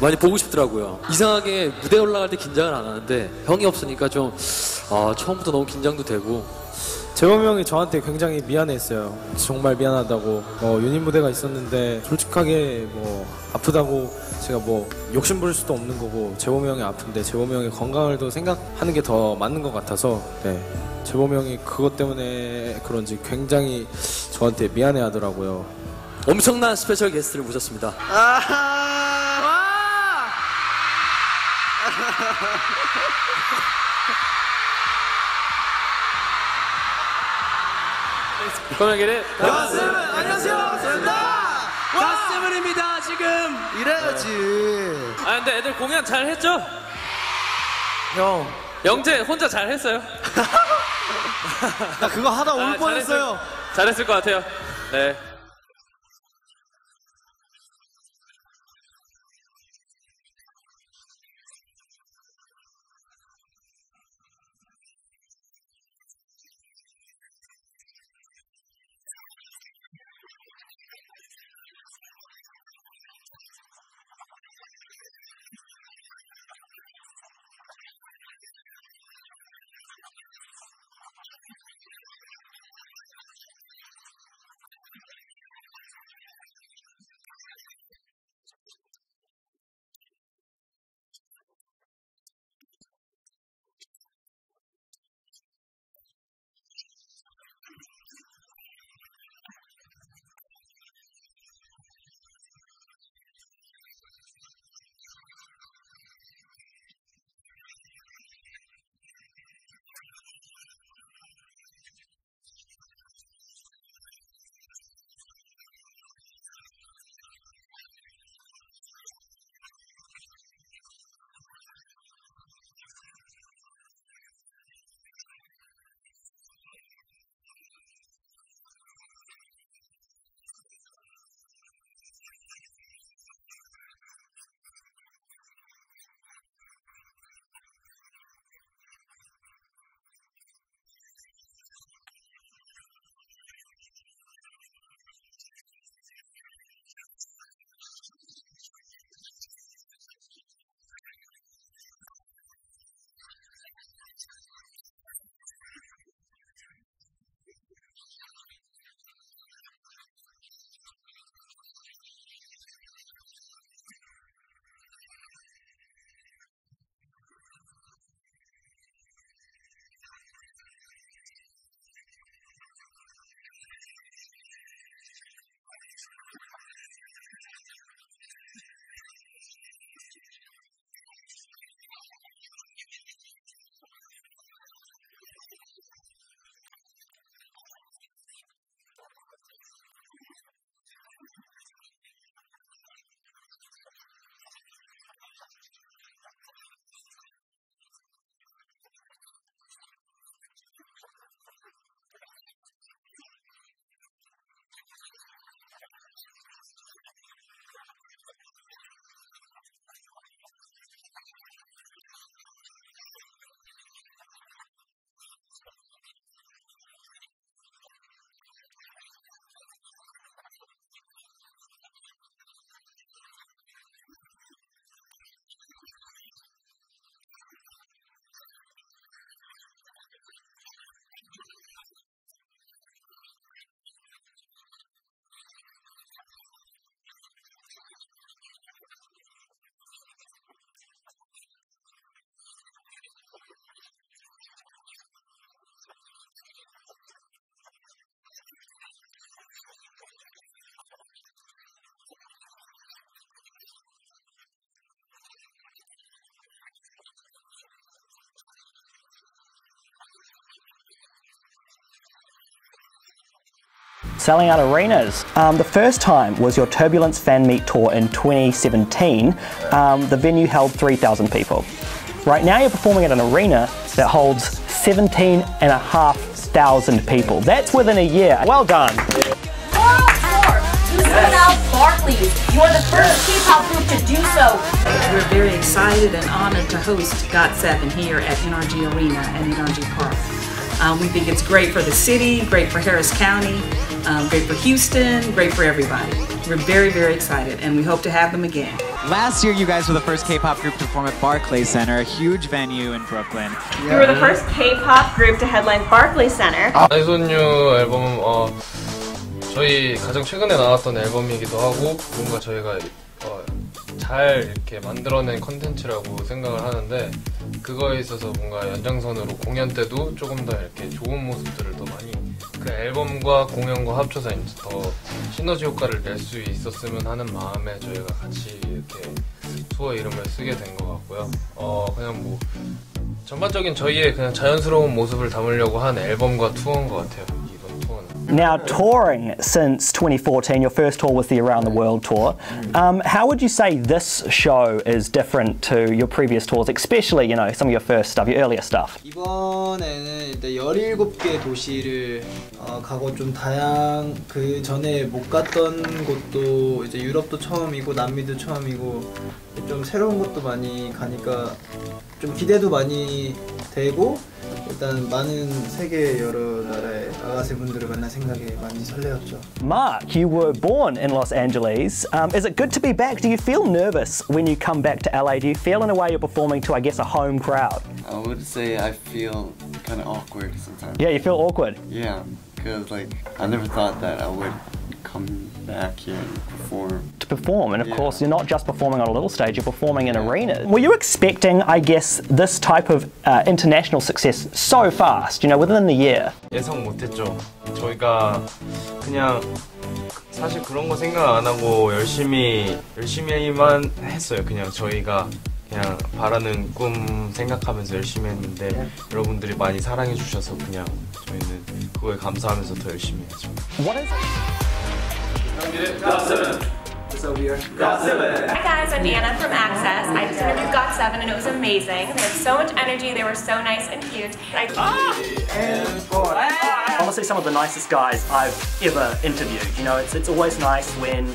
많이 보고 싶더라고요. 이상하게 무대 올라갈 때 긴장을 안 하는데 형이 없으니까 좀 아, 처음부터 너무 긴장도 되고 재범이 형이 저한테 굉장히 미안했어요. 정말 미안하다고. 어, 유닛 무대가 있었는데 솔직하게 뭐 아프다고 제가 뭐 욕심 부릴 수도 없는 거고 재범이 형이 아픈데 재범이 형의 건강을 더 생각하는 게 더 맞는 것 같아서 네. 재범이 형이 그것 때문에 그런지 굉장히 저한테 미안해 하더라고요. 엄청난 스페셜 게스트를 모셨습니다. 검역이를 가슴은 안녕하세요. 반갑습니다. 가스븐입니다. 지금 이래야지. 아 근데 애들 공연 잘 했죠? 형 영재 혼자 잘 했어요. 나 그거 하다 울 아, 뻔했어요. 잘했을, 잘했을 것 같아요. 네. Selling out arenas. Um, the first time was your Turbulence Fan Meet Tour in 2017. Um, the venue held 3,000 people. Right now, you're performing at an arena that holds 17,500 people. That's within a year. Well done. Now Barclays, you are the first K-pop group to do so. We're very excited and honored to host GOT7 here at NRG Arena and NRG Park. Um, we think it's great for the city, great for Harris County, um, great for Houston, great for everybody. We're very, very excited and we hope to have them again. Last year, you guys were the first K-pop group to perform at Barclays Center, a huge venue in Brooklyn. We were the first K-pop group to headline Barclays Center. 아이손유 앨범은 어, 저희 가장 최근에 나왔던 앨범이기도 하고 뭔가 저희가 어, 잘 이렇게 만들어낸 컨텐츠라고 생각을 하는데 그거에 있어서 뭔가 연장선으로 공연 때도 조금 더 이렇게 좋은 많이 그 앨범과 공연과 합쳐서 이제 더 시너지 효과를 낼 수 있었으면 하는 마음에 저희가 같이 이렇게 투어 이름을 쓰게 된 것 같고요. 어 그냥 뭐 전반적인 저희의 그냥 자연스러운 모습을 담으려고 한 앨범과 투어인 것 같아요. 이번 투어는. Now, touring since 2014, your first tour was the Around the World tour. Um, how would you say this show is different to your previous tours, especially, you know, some of your first stuff, your earlier stuff? 이번에는 일단 17개 도시를 어, 가고 좀 다양 그 전에 못 갔던 곳도 이제 유럽도 처음이고 남미도 처음이고 좀 새로운 곳도 많이 가니까 좀 기대도 많이 되고 일단 많은 세계 여러 나라의 아가새 분들을 만날 생각에 많이 설레었죠. Mark, you were born in Los Angeles. Um, is it good to be back? Do you feel nervous when you come back to LA? Do you feel in a way you're performing to, I guess, a home crowd? I would say I feel kind of awkward sometimes. Yeah, you feel awkward. Yeah, because like I never thought that I would come back here and perform. To perform, and of course, you're not just performing on a little stage, you're performing in arenas. Were you expecting, I guess, this type of uh, international success so fast, you know, within the year? 예상 못했죠. 저희가 그냥 사실 그런 거 생각 안 하고 열심히 열심히만 했어요. 그냥 저희가 그냥 바라는 꿈 생각하면서 열심히 했는데 여러분들이 많이 사랑해 주셔서 그냥 저희는 그거에 감사하면서 더 열심히 했죠. What is Hi guys, I'm Deanna from Access. I just interviewed GOT7 and it was amazing. They had so much energy, they were so nice and cute. I- ah! honestly some of the nicest guys I've ever interviewed. You know, it's, it's always nice when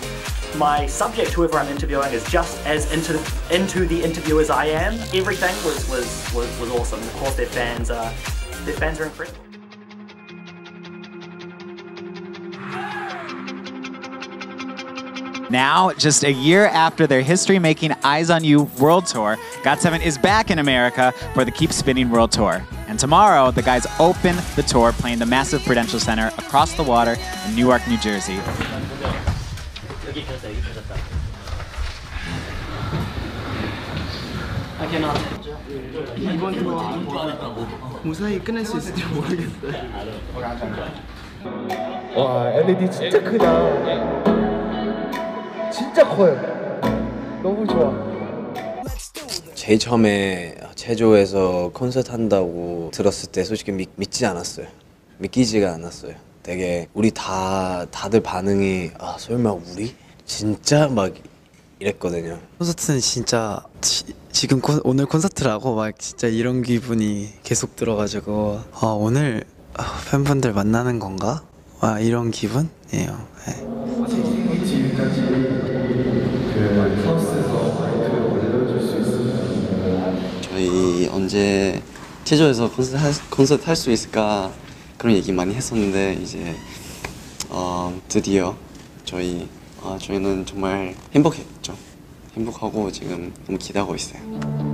my subject, whoever I'm interviewing, is just as into into the interview as I am. Everything was was, was, was awesome. Of course, their fans are their fans are incredible. Now, just a year after their history-making Eyes on You World Tour, GOT7 is back in America for the Keep Spinning World Tour. And tomorrow, the guys open the tour playing the massive Prudential Center across the water in Newark, New Jersey. 이번 투어 무사히 끝낼 수 있을지 모르겠어요. 와 LED 진짜 크다 진짜 커요 너무 좋아 제일 처음에 체조에서 콘서트 한다고 들었을 때 솔직히 믿, 믿지 않았어요. 믿기지가 않았어요. 되게 우리 다 다들 반응이 아 설마 우리 진짜 막 이랬거든요. 콘서트는 진짜 지, 지금 콘- 오늘 콘서트라고 막 진짜 이런 기분이 계속 들어가지고 아 오늘 아, 팬분들 만나는 건가? 와 이런 기분이에요. 네. 저희 언제 체조에서 콘서트 할, 수 있을까 그런 얘기 많이 했었는데 이제 어, 드디어 저희 아, 저희는 정말 행복했죠. 행복하고 지금 너무 기대하고 있어요.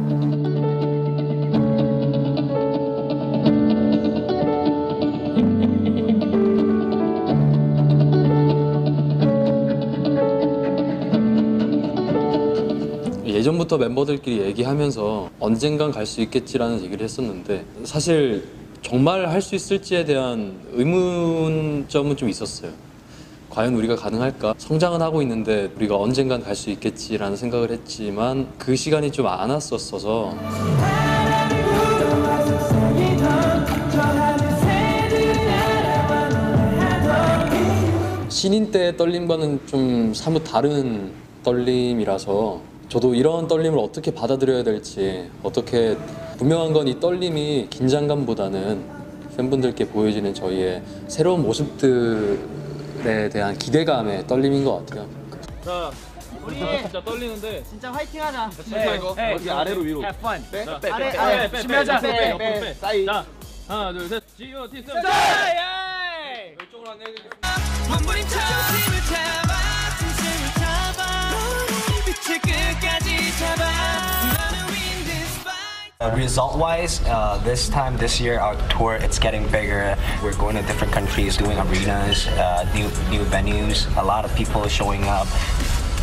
전부터 멤버들끼리 얘기하면서 언젠간 갈 수 있겠지라는 얘기를 했었는데 사실 정말 할 수 있을지에 대한 의문점은 좀 있었어요. 과연 우리가 가능할까? 성장은 하고 있는데 우리가 언젠간 갈 수 있겠지라는 생각을 했지만 그 시간이 좀 안 왔었어서 신인 때 떨림과는 좀 사뭇 다른 떨림이라서 저도 이런 떨림을 어떻게 받아들여야 될지 어떻게 분명한 건 이 떨림이 긴장감보다는 팬분들께 보여지는 저희의 새로운 모습들에 대한 기대감의 떨림인 것 같아요. 자, 우리 진짜 떨리는데 진짜 화이팅하자. 자, 이거 여기 아래로 위로. Have fun. 빼, 자, 빼, 빼, 아래, 빼, 아래. 준비하자. 빼, 빼, 빼, 옆으로 빼. 빼. 사이. 자, 하나, 둘, 셋. G.O.T. 쌤. 이쪽으로 안내해드릴게요. 몸부 Uh, result wise, uh, this time this year our tour it's getting bigger. We're going to different countries, doing arenas, uh, new new venues. A lot of people showing up.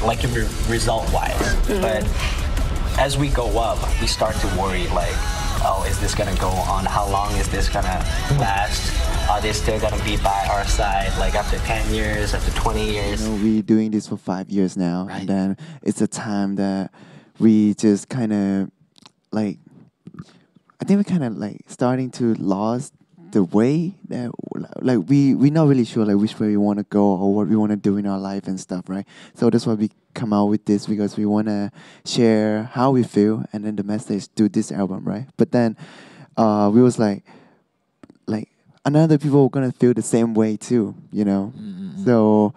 Like re- result wise, but as we go up, we start to worry. Like, oh, is this gonna go on? How long is this gonna last? Are they still gonna be by our side? Like after 10 years, after 20 years? You know, we're doing this for five years now, and then it's a time that we just kind of like. I think we're kind of like starting to lost the way that like we we're not really sure like which way we want to go or what we want to do in our life and stuff, right? So that's why we come out with this because we want to share how we feel and then the message to this album, right? But then uh, we was like, like another people were gonna feel the same way too, you know. So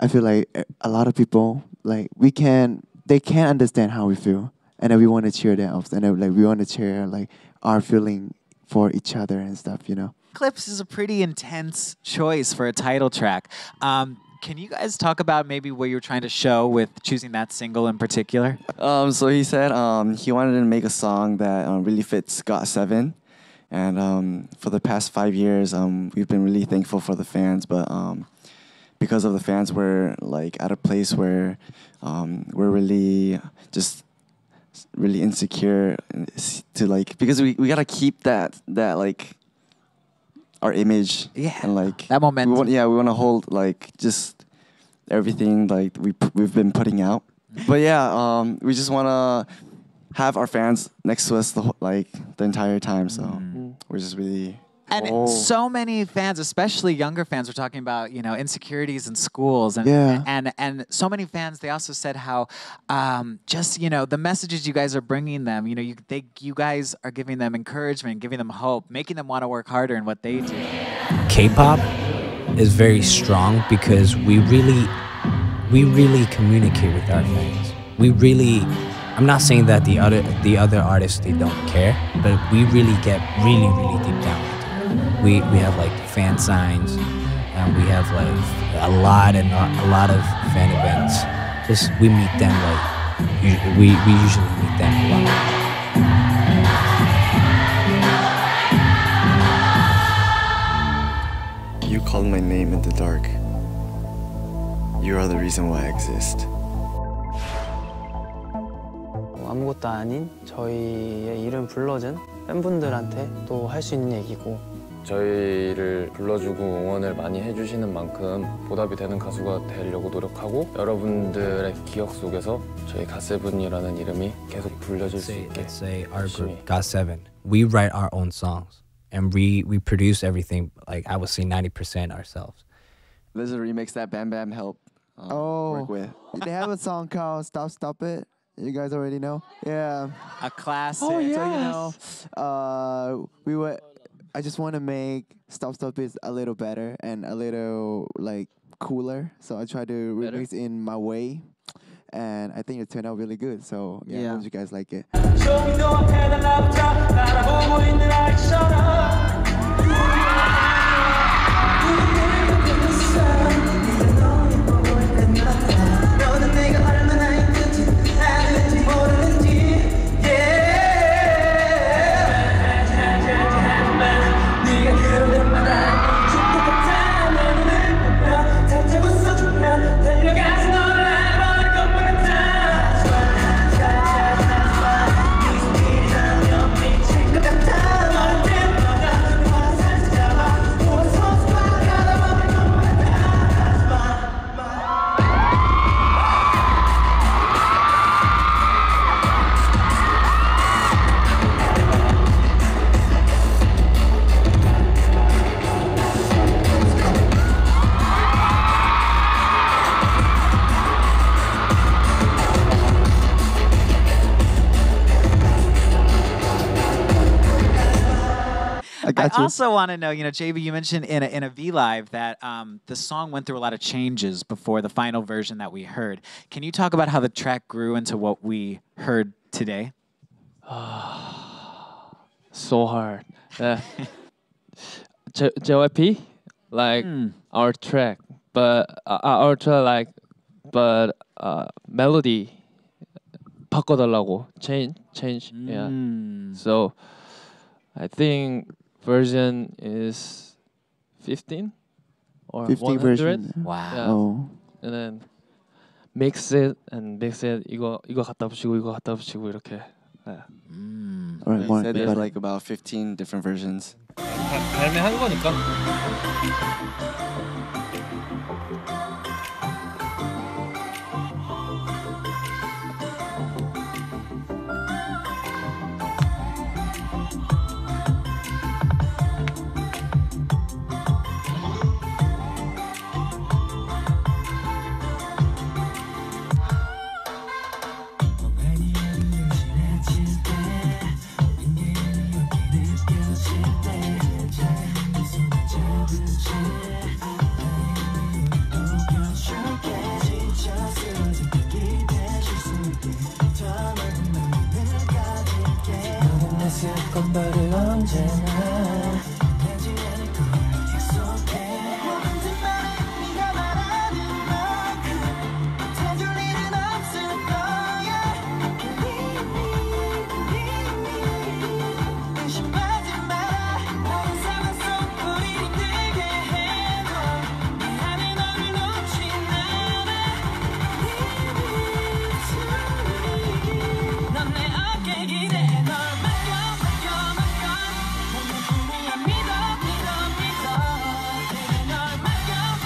I feel like a- lot of people like we can they can't understand how we feel, and then we want to cheer them up, and then like we want to share like our feeling for each other and stuff, you know. Eclipse is a pretty intense choice for a title track. Um, can you guys talk about maybe what you're trying to show with choosing that single in particular? Um, so he said um, he wanted to make a song that um, really fits Got Seven, and um, for the past five years, um, we've been really thankful for the fans. But um, because of the fans, we're like at a place where um, we're really just really insecure to like because we, we gotta keep that that like our image yeah. and like that momentum. we want, yeah we want to hold like just everything like we we've been putting out. But yeah um we just want to have our fans next to us the like the entire time so we're just really And Oh. so many fans, especially younger fans, were talking about you know insecurities in schools, and Yeah. and and so many fans. They also said how um, just you know the messages you guys are bringing them. You know, you they you guys are giving them encouragement, giving them hope, making them want to work harder in what they do. K-pop is very strong because we really we really communicate with our fans. We really I'm not saying that the other the other artists they don't care, but we really get really really deep down into it We we have like fan signs and we have like a lot and a lot of fan events. Just we meet them like usu- we we usually meet them a lot. you called my name in the dark you are the reason why I exist 뭐 아무것도 아닌 저희의 이름 불러준 팬분들한테 또 할 수 있는 얘기고 저희를 불러주고 응원을 많이 해주시는 만큼 보답이 되는 가수가 되려고 노력하고 여러분들의 기억 속에서 저희 갓세븐이라는 이름이 계속 불려질 수 있게 Let's say our group got seven. We write our own songs and we we produce everything. Like I would say, ninety percent ourselves. There's a remix that Bam Bam helped um, Oh. work with. they have a song called "Stop Stop It." You guys already know. Yeah, a classic. Oh So you know, uh, we were. I just want to make "Stop Stop is a little better and a little like cooler. So I try to remix in my way, and I think it turned out really good. So yeah, I Yeah. hope you guys like it. also want to know, you know, JB, you mentioned in a, in a V Live that um, the song went through a lot of changes before the final version that we heard. Can you talk about how the track grew into what we heard today? so hard. Yeah. J- JYP, like our track, but uh, our track like, but uh, melody 바꿔달라고 change change yeah. So I think version is 15 or 50 100. version. Wow. Yeah. Oh. And then mix it and mix it 이거 이거 갖다 붙이고 이거 갖다 붙이고 이렇게. 네. Alright, They more- said there's better. like about 15 different versions. 발매한 거니까. 건발을 언제나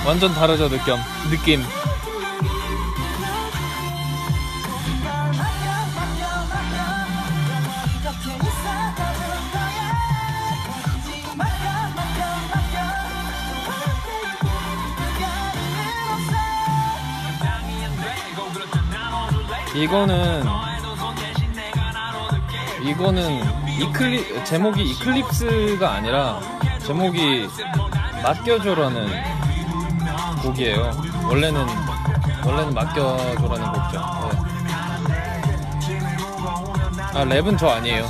완전 다르죠 느낌. 느낌. 이거는 이거는 이클리 제목이 이클립스가 아니라 제목이 맡겨줘라는 곡이에요. 원래는 원래는 맡겨줘라는 곡이죠. 네. 아 랩은 저 아니에요.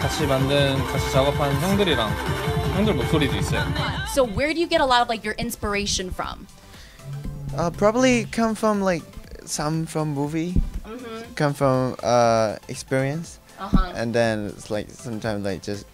같이 만든 같이 작업한 형들이랑 형들 목소리도 있어요. So where do you get a lot of like your inspiration from? Uh, probably come from like some from movie, Mhm. come from uh experience, Uh-huh. and then it's like sometimes like just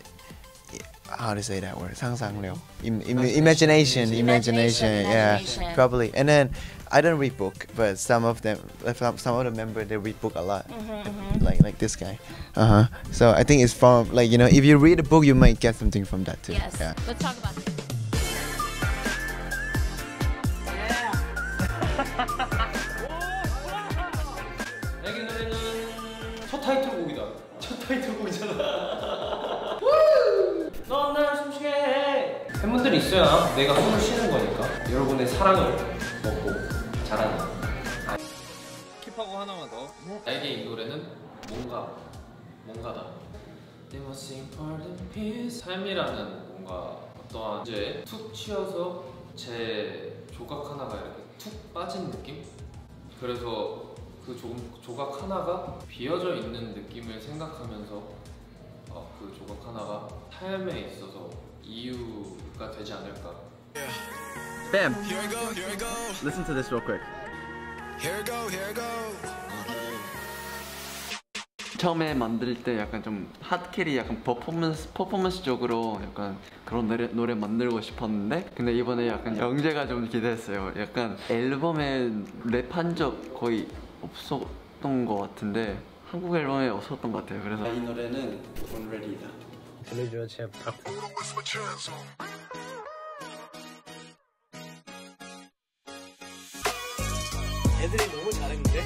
how to say that word 상상력, Im- im- imagination, imagination, yeah, imagination. probably. And then I don't read book, but some of them, like, some some of the member they read book a lot, Mhm, like like this guy. Uh huh. So I think it's from like you know if you read a book, you might get something from that too. Yes. Yeah. Let's talk about this. 팬분들이 있어야 내가 숨을 쉬는 거니까 여러분의 사랑을 먹고 자라는. 킵하고 하나만 더. 나에게 이 노래는 뭔가 뭔가다. 삶이라는 뭔가 어떠한 이제 툭 치어서 제 조각 하나가 이렇게 툭 빠진 느낌? 그래서 그 조, 조각 하나가 비어져 있는 느낌을 생각하면서 어, 그 조각 하나가 삶에 있어서 되지 않을까. Bam. Listen to this real quick. 처음에 만들 때 약간 좀 핫캐리 약간 퍼포먼스 퍼포먼스적으로 약간 그런 노래, 노래 만들고 싶었는데 근데 이번에 약간 영재가 좀 기대했어요. 약간 앨범에 랩한 적 거의 없었던 것 같은데 한국 앨범에 없었던 것 같아요. 그래서 이 노래는 온레디다. 들려줘요 제부 애들이 너무 잘했는데?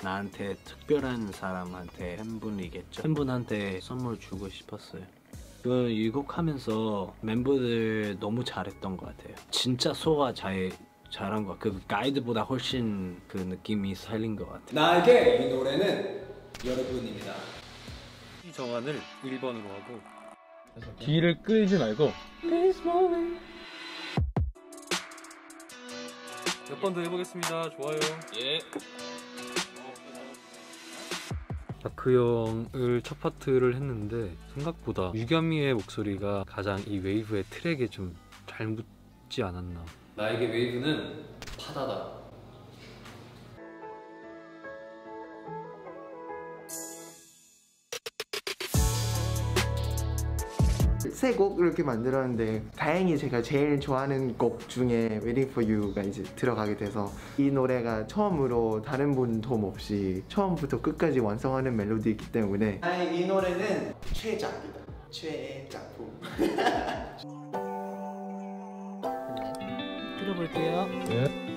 나한테 특별한 사람한테 팬분이겠죠. 팬분한테 선물 주고 싶었어요. 그 이곡 하면서 멤버들 너무 잘했던 것 같아요. 진짜 소화 잘 잘한 것 같아. 그 가이드보다 훨씬 그 느낌이 살린 것 같아. 나에게 이 노래는 여러분입니다. 정한을 1번으로 하고 뒤를 끌지 말고 몇 번 더 해보겠습니다. 좋아요. 예. 마크 형을 첫 파트를 했는데 생각보다 유겸이의 목소리가 가장 이 Wave의 트랙에 좀 잘 묻지 않았나. 나에게 Wave는 바다다. 세 곡 이렇게 만들었는데 다행히 제가 제일 좋아하는 곡 중에 Waiting for You가 이제 들어가게 돼서 이 노래가 처음으로 다른 분 도움 없이 처음부터 끝까지 완성하는 멜로디이기 때문에 아이 이 노래는 최작이다. 최작품. 들어볼게요.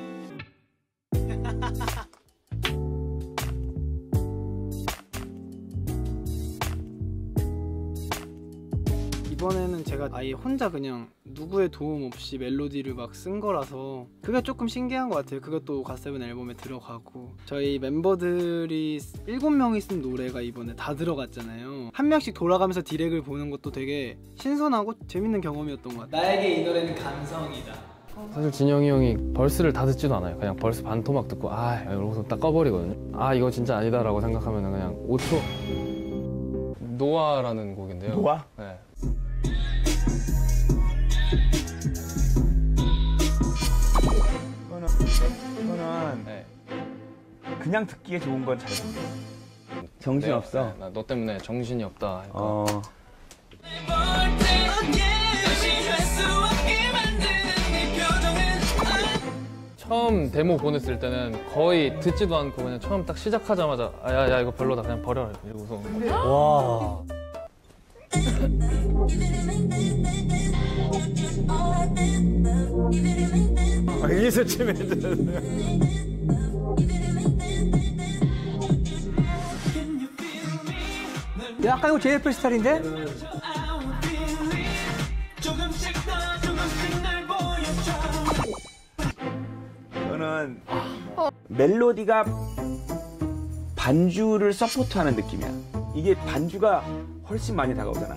이번에는 제가 아예 혼자 그냥 누구의 도움 없이 멜로디를 막 쓴 거라서 그게 조금 신기한 것 같아요. 그것도 갓세븐 앨범에 들어가고 저희 멤버들이 7명이 쓴 노래가 이번에 다 들어갔잖아요. 한 명씩 돌아가면서 디렉을 보는 것도 되게 신선하고 재밌는 경험이었던 것 같아요. 나에게 이 노래는 감성이다. 사실 진영이 형이 verse를 다 듣지도 않아요. 그냥 verse 반 토막 듣고 아 이러고서 딱 꺼버리거든요. 아 이거 진짜 아니다 라고 생각하면 그냥 5초 노아라는 곡인데요. 노아? 네. 그냥 듣기에 좋은 건잘 모르겠어. 정신 없어. 네, 나너 때문에 정신이 없다. 어. 처음 데모 보냈을 때는 거의 듣지도 않고 그냥 처음 딱 시작하자마자 아야야 이거 별로다 그냥 버려 이러고서 와. 여기서 치면 약간 이거 JFL 스타일인데? 이거는 멜로디가 반주를 서포트하는 느낌이야. 이게 반주가 훨씬 많이 다가오잖아.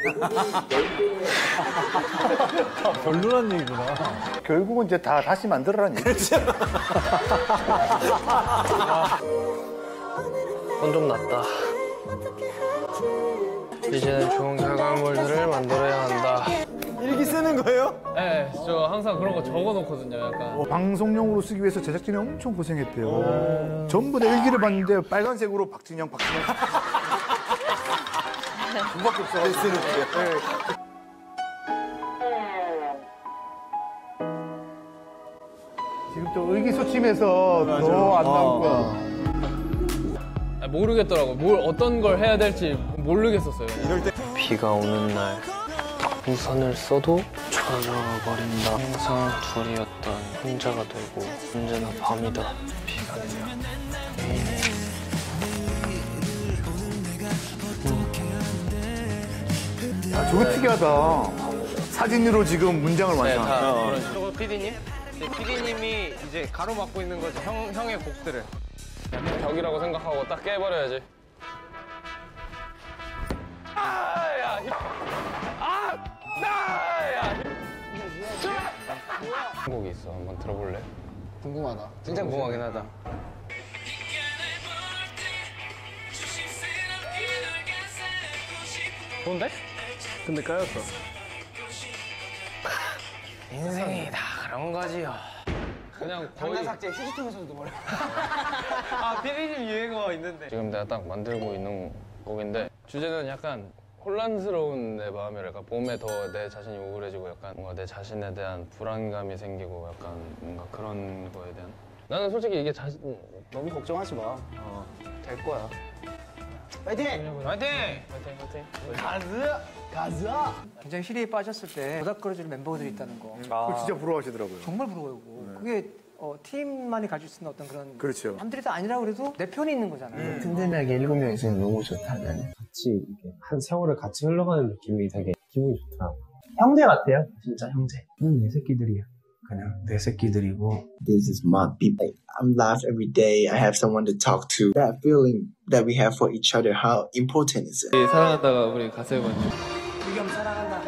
별로란 얘기구나. 결국은 이제 다 다시 만들어라는 얘기지. 건좀 낫다. 이제는 좋은 결과물들을 만들어야 한다. 일기 쓰는 거예요? 네, 저 항상 그런 거 적어놓거든요. 약간 어, 방송용으로 쓰기 위해서 제작진이 엄청 고생했대요. 전부 다 일기를 봤는데 빨간색으로 박진영, 박진영. 그밖에 없어. 쓰는 게. 지금 또 의기소침해서 더 안 나오고. 아, 모르겠더라고. 뭘 어떤 걸 해야 될지 모르겠었어요. 이럴 때 비가 오는 날 우산을 써도 찾아와 버린다. 항상 둘이었던 혼자가 되고 언제나 밤이다. 비가 내려. 야, 저거 특이하다. 사진으로 지금 문장을 네, 완성. 저거 PD님? PD님이 이제 가로막고 있는 거죠. 형, 형의 곡들을. 벽이라고 생각하고 딱 깨버려야지. 아야! 아! 나야! 한 곡이 있어. 한번 들어볼래? 궁금하다. 진짜 궁금하긴 하다. 뭔데? 근데 까였어. 인생이 다 그런 거지요. 그냥 당장 삭제 휴지통에서도 버려. 아, PD님 유행어 있는데. 지금 내가 딱 만들고 있는 곡인데 주제는 약간 혼란스러운 내 마음이랄까 봄에 더 내 자신이 우울해지고 약간 뭔가 내 자신에 대한 불안감이 생기고 약간 뭔가 그런 거에 대한 나는 솔직히 이게 자신 너무 걱정하지 마. 어, 될 거야. 파이팅! 화이팅! 파이팅! 파이팅! 가즈! 가즈! 굉장히 힐에 빠졌을 때 보답거려주는 멤버들이 있다는 거. 그거 진짜 부러워하시더라고요. 정말 부러워요. 그 게 어, 팀만이 가질 수 있는 어떤 그런 그렇죠. 남들이 다 아니라 그래도 내 편이 있는 거잖아요. 든든하게 일곱 명 있으면 너무 좋다 나는 같이 이렇게 한 세월을 같이 흘러가는 느낌이 되게 기분이 좋더라고 형제 같아요. 진짜 형제. 그냥 내 새끼들이야. 그냥 내 새끼들이고 This is my people. I'm laugh every day. I have someone to talk to. That feeling that we have for each other, how important is it? 사랑하다가 우리 가세븐 미겸 사랑한다.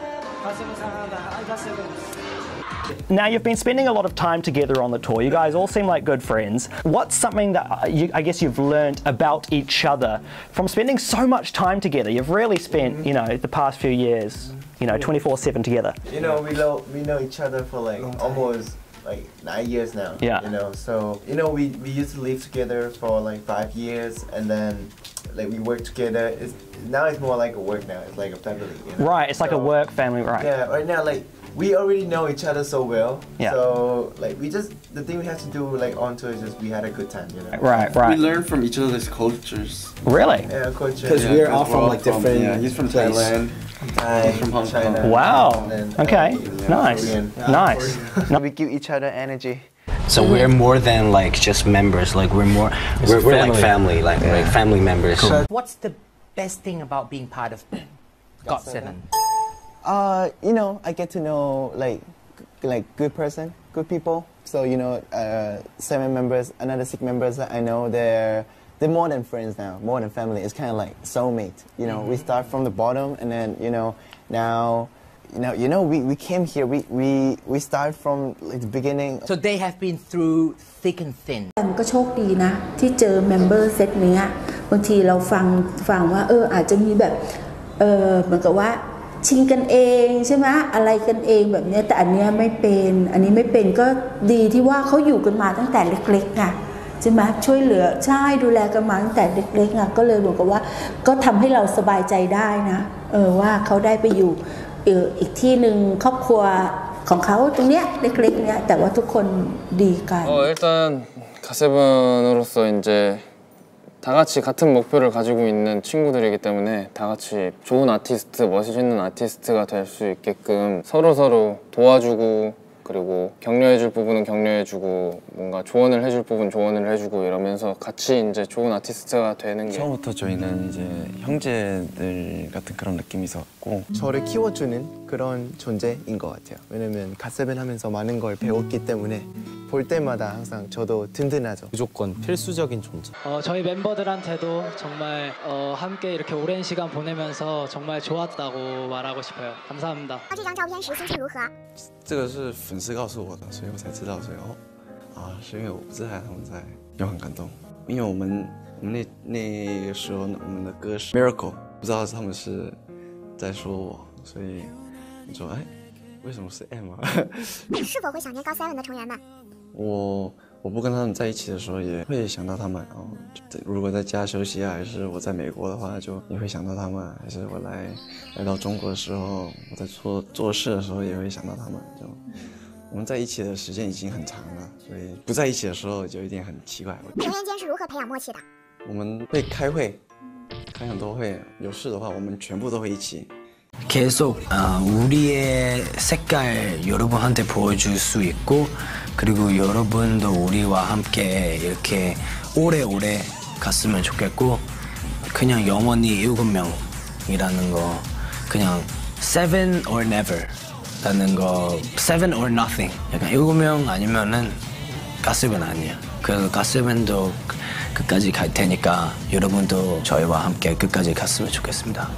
가세븐 사랑한다. 아이 가세븐. Now you've been spending a lot of time together on the tour. You guys all seem like good friends. What's something that uh, you, I guess you've learned about each other from spending so much time together? You've really spent, you know, the past few years, you know, 24/7 together. You know, we know we know each other for like almost like nine years now. Yeah. You know, so you know we, we used to live together for like five years, and then like we work together. It's now it's more like a work now. It's like a family. You know? Right, it's like a work family, right? Yeah. Right now, like we already know each other so well. Yeah. So like we just the thing we have to do like on tour is just we had a good time. You know. Right, right. We learn from each other's cultures. Really? Yeah, culture. Because yeah, we're all from like different. Yeah, he's from Thailand. Thai, He's from Hong China. Kong. Wow. then, Okay. uh, Nice. Korean. Nice. we give each other energy. So we're more than like just members. Like we're more, It's we're, we're like family. family, like, like family members. So what's the best thing about being part of God Seven? Uh, you know, I get to know like g- like good person, good people. So you know, uh, seven members, another six members that I know, they're they're more than friends now, more than family. It's kind of like soulmate. You know, we start from the bottom, and then you know now. You know, you know, we, we came here. We, we we start from like the beginning. So they have been through thick and thin. มันก็โชคดีนะ ที่เจอเมมเบอร์เซตเนี้ยบางทีเราฟังฟังว่าเอออาจจะมีแบบเออเหมือนกับว่า ชิงกันเองใช่ไหมอะไรกันเองแบบเนี้ยแต่อันเนี้ยไม่เป็นอันนี้ไม่เป็นก็ดีที่ว่าเขาอยู่กันมาตั้งแต่เล็กๆไงใช่ไหมช่วยเหลือใช่ดูแลกันมาตั้งแต่เล็กๆไงก็เลยเหมือนกับว่าก็ทำให้เราสบายใจได้นะเออว่าเขาได้ไปอยู่เอออีกที่หนึ่งครอบครัวของเขาตรงเนี้ยเล็กๆเนี้ยแต่ว่าทุกคนดีกัน 어, 일단 가세븐으로서 이제 다 같이 같은 목표를 가지고 있는 친구들이기 때문에 다 같이 좋은 아티스트, 멋있는 아티스트가 될 수 있게끔 서로 서로 도와주고 그리고 격려해줄 부분은 격려해주고 뭔가 조언을 해줄 부분 조언을 해주고 이러면서 같이 이제 좋은 아티스트가 되는 게 처음부터 저희는 이제 형제들 같은 그런 느낌이 있었고 저를 키워주는 그런 존재인 것 같아요. 왜냐면 갓세븐 하면서 많은 걸 배웠기 때문에 볼 때마다 항상 저도 든든하죠. 무조건 필수적인 존재. 어, 저희 멤버들한테도 정말 어, 함께 이렇게 오랜 시간 보내면서 정말 좋았다고 말하고 싶어요. 감사합니다. 这张照片时心情如何？这个是 粉丝告诉我的，所以我才知道说哦，啊，是因为我不在，他们在，就很感动。因为我们我们那那个时候我们的歌是 Miracle，不知道他们是在说我，所以你说哎，为什么是 M 啊？你是否会想念高 seven 的成员们？我我不跟他们在一起的时候，也会想到他们。然后就如果在家休息啊，还是我在美国的话，就也会想到他们；还是我来来到中国的时候，我在做做事的时候，也会想到他们。就我们在一起的时间已经很长了，所以不在一起的时候就有点很奇怪。成员间是如何培养默契的？我们会开会，开很多会，有事的话我们全部都会一起。 계속 아, 우리의 색깔 여러분한테 보여줄 수 있고 그리고 여러분도 우리와 함께 이렇게 오래오래 갔으면 좋겠고 그냥 영원히 일곱 명이라는 거 그냥 seven or never 라는 거 seven or nothing. 약간 일곱 명 아니면은 가스벤 아니야. 그래서 가스벤도 끝까지 갈 테니까 여러분도 저희와 함께 끝까지 갔으면 좋겠습니다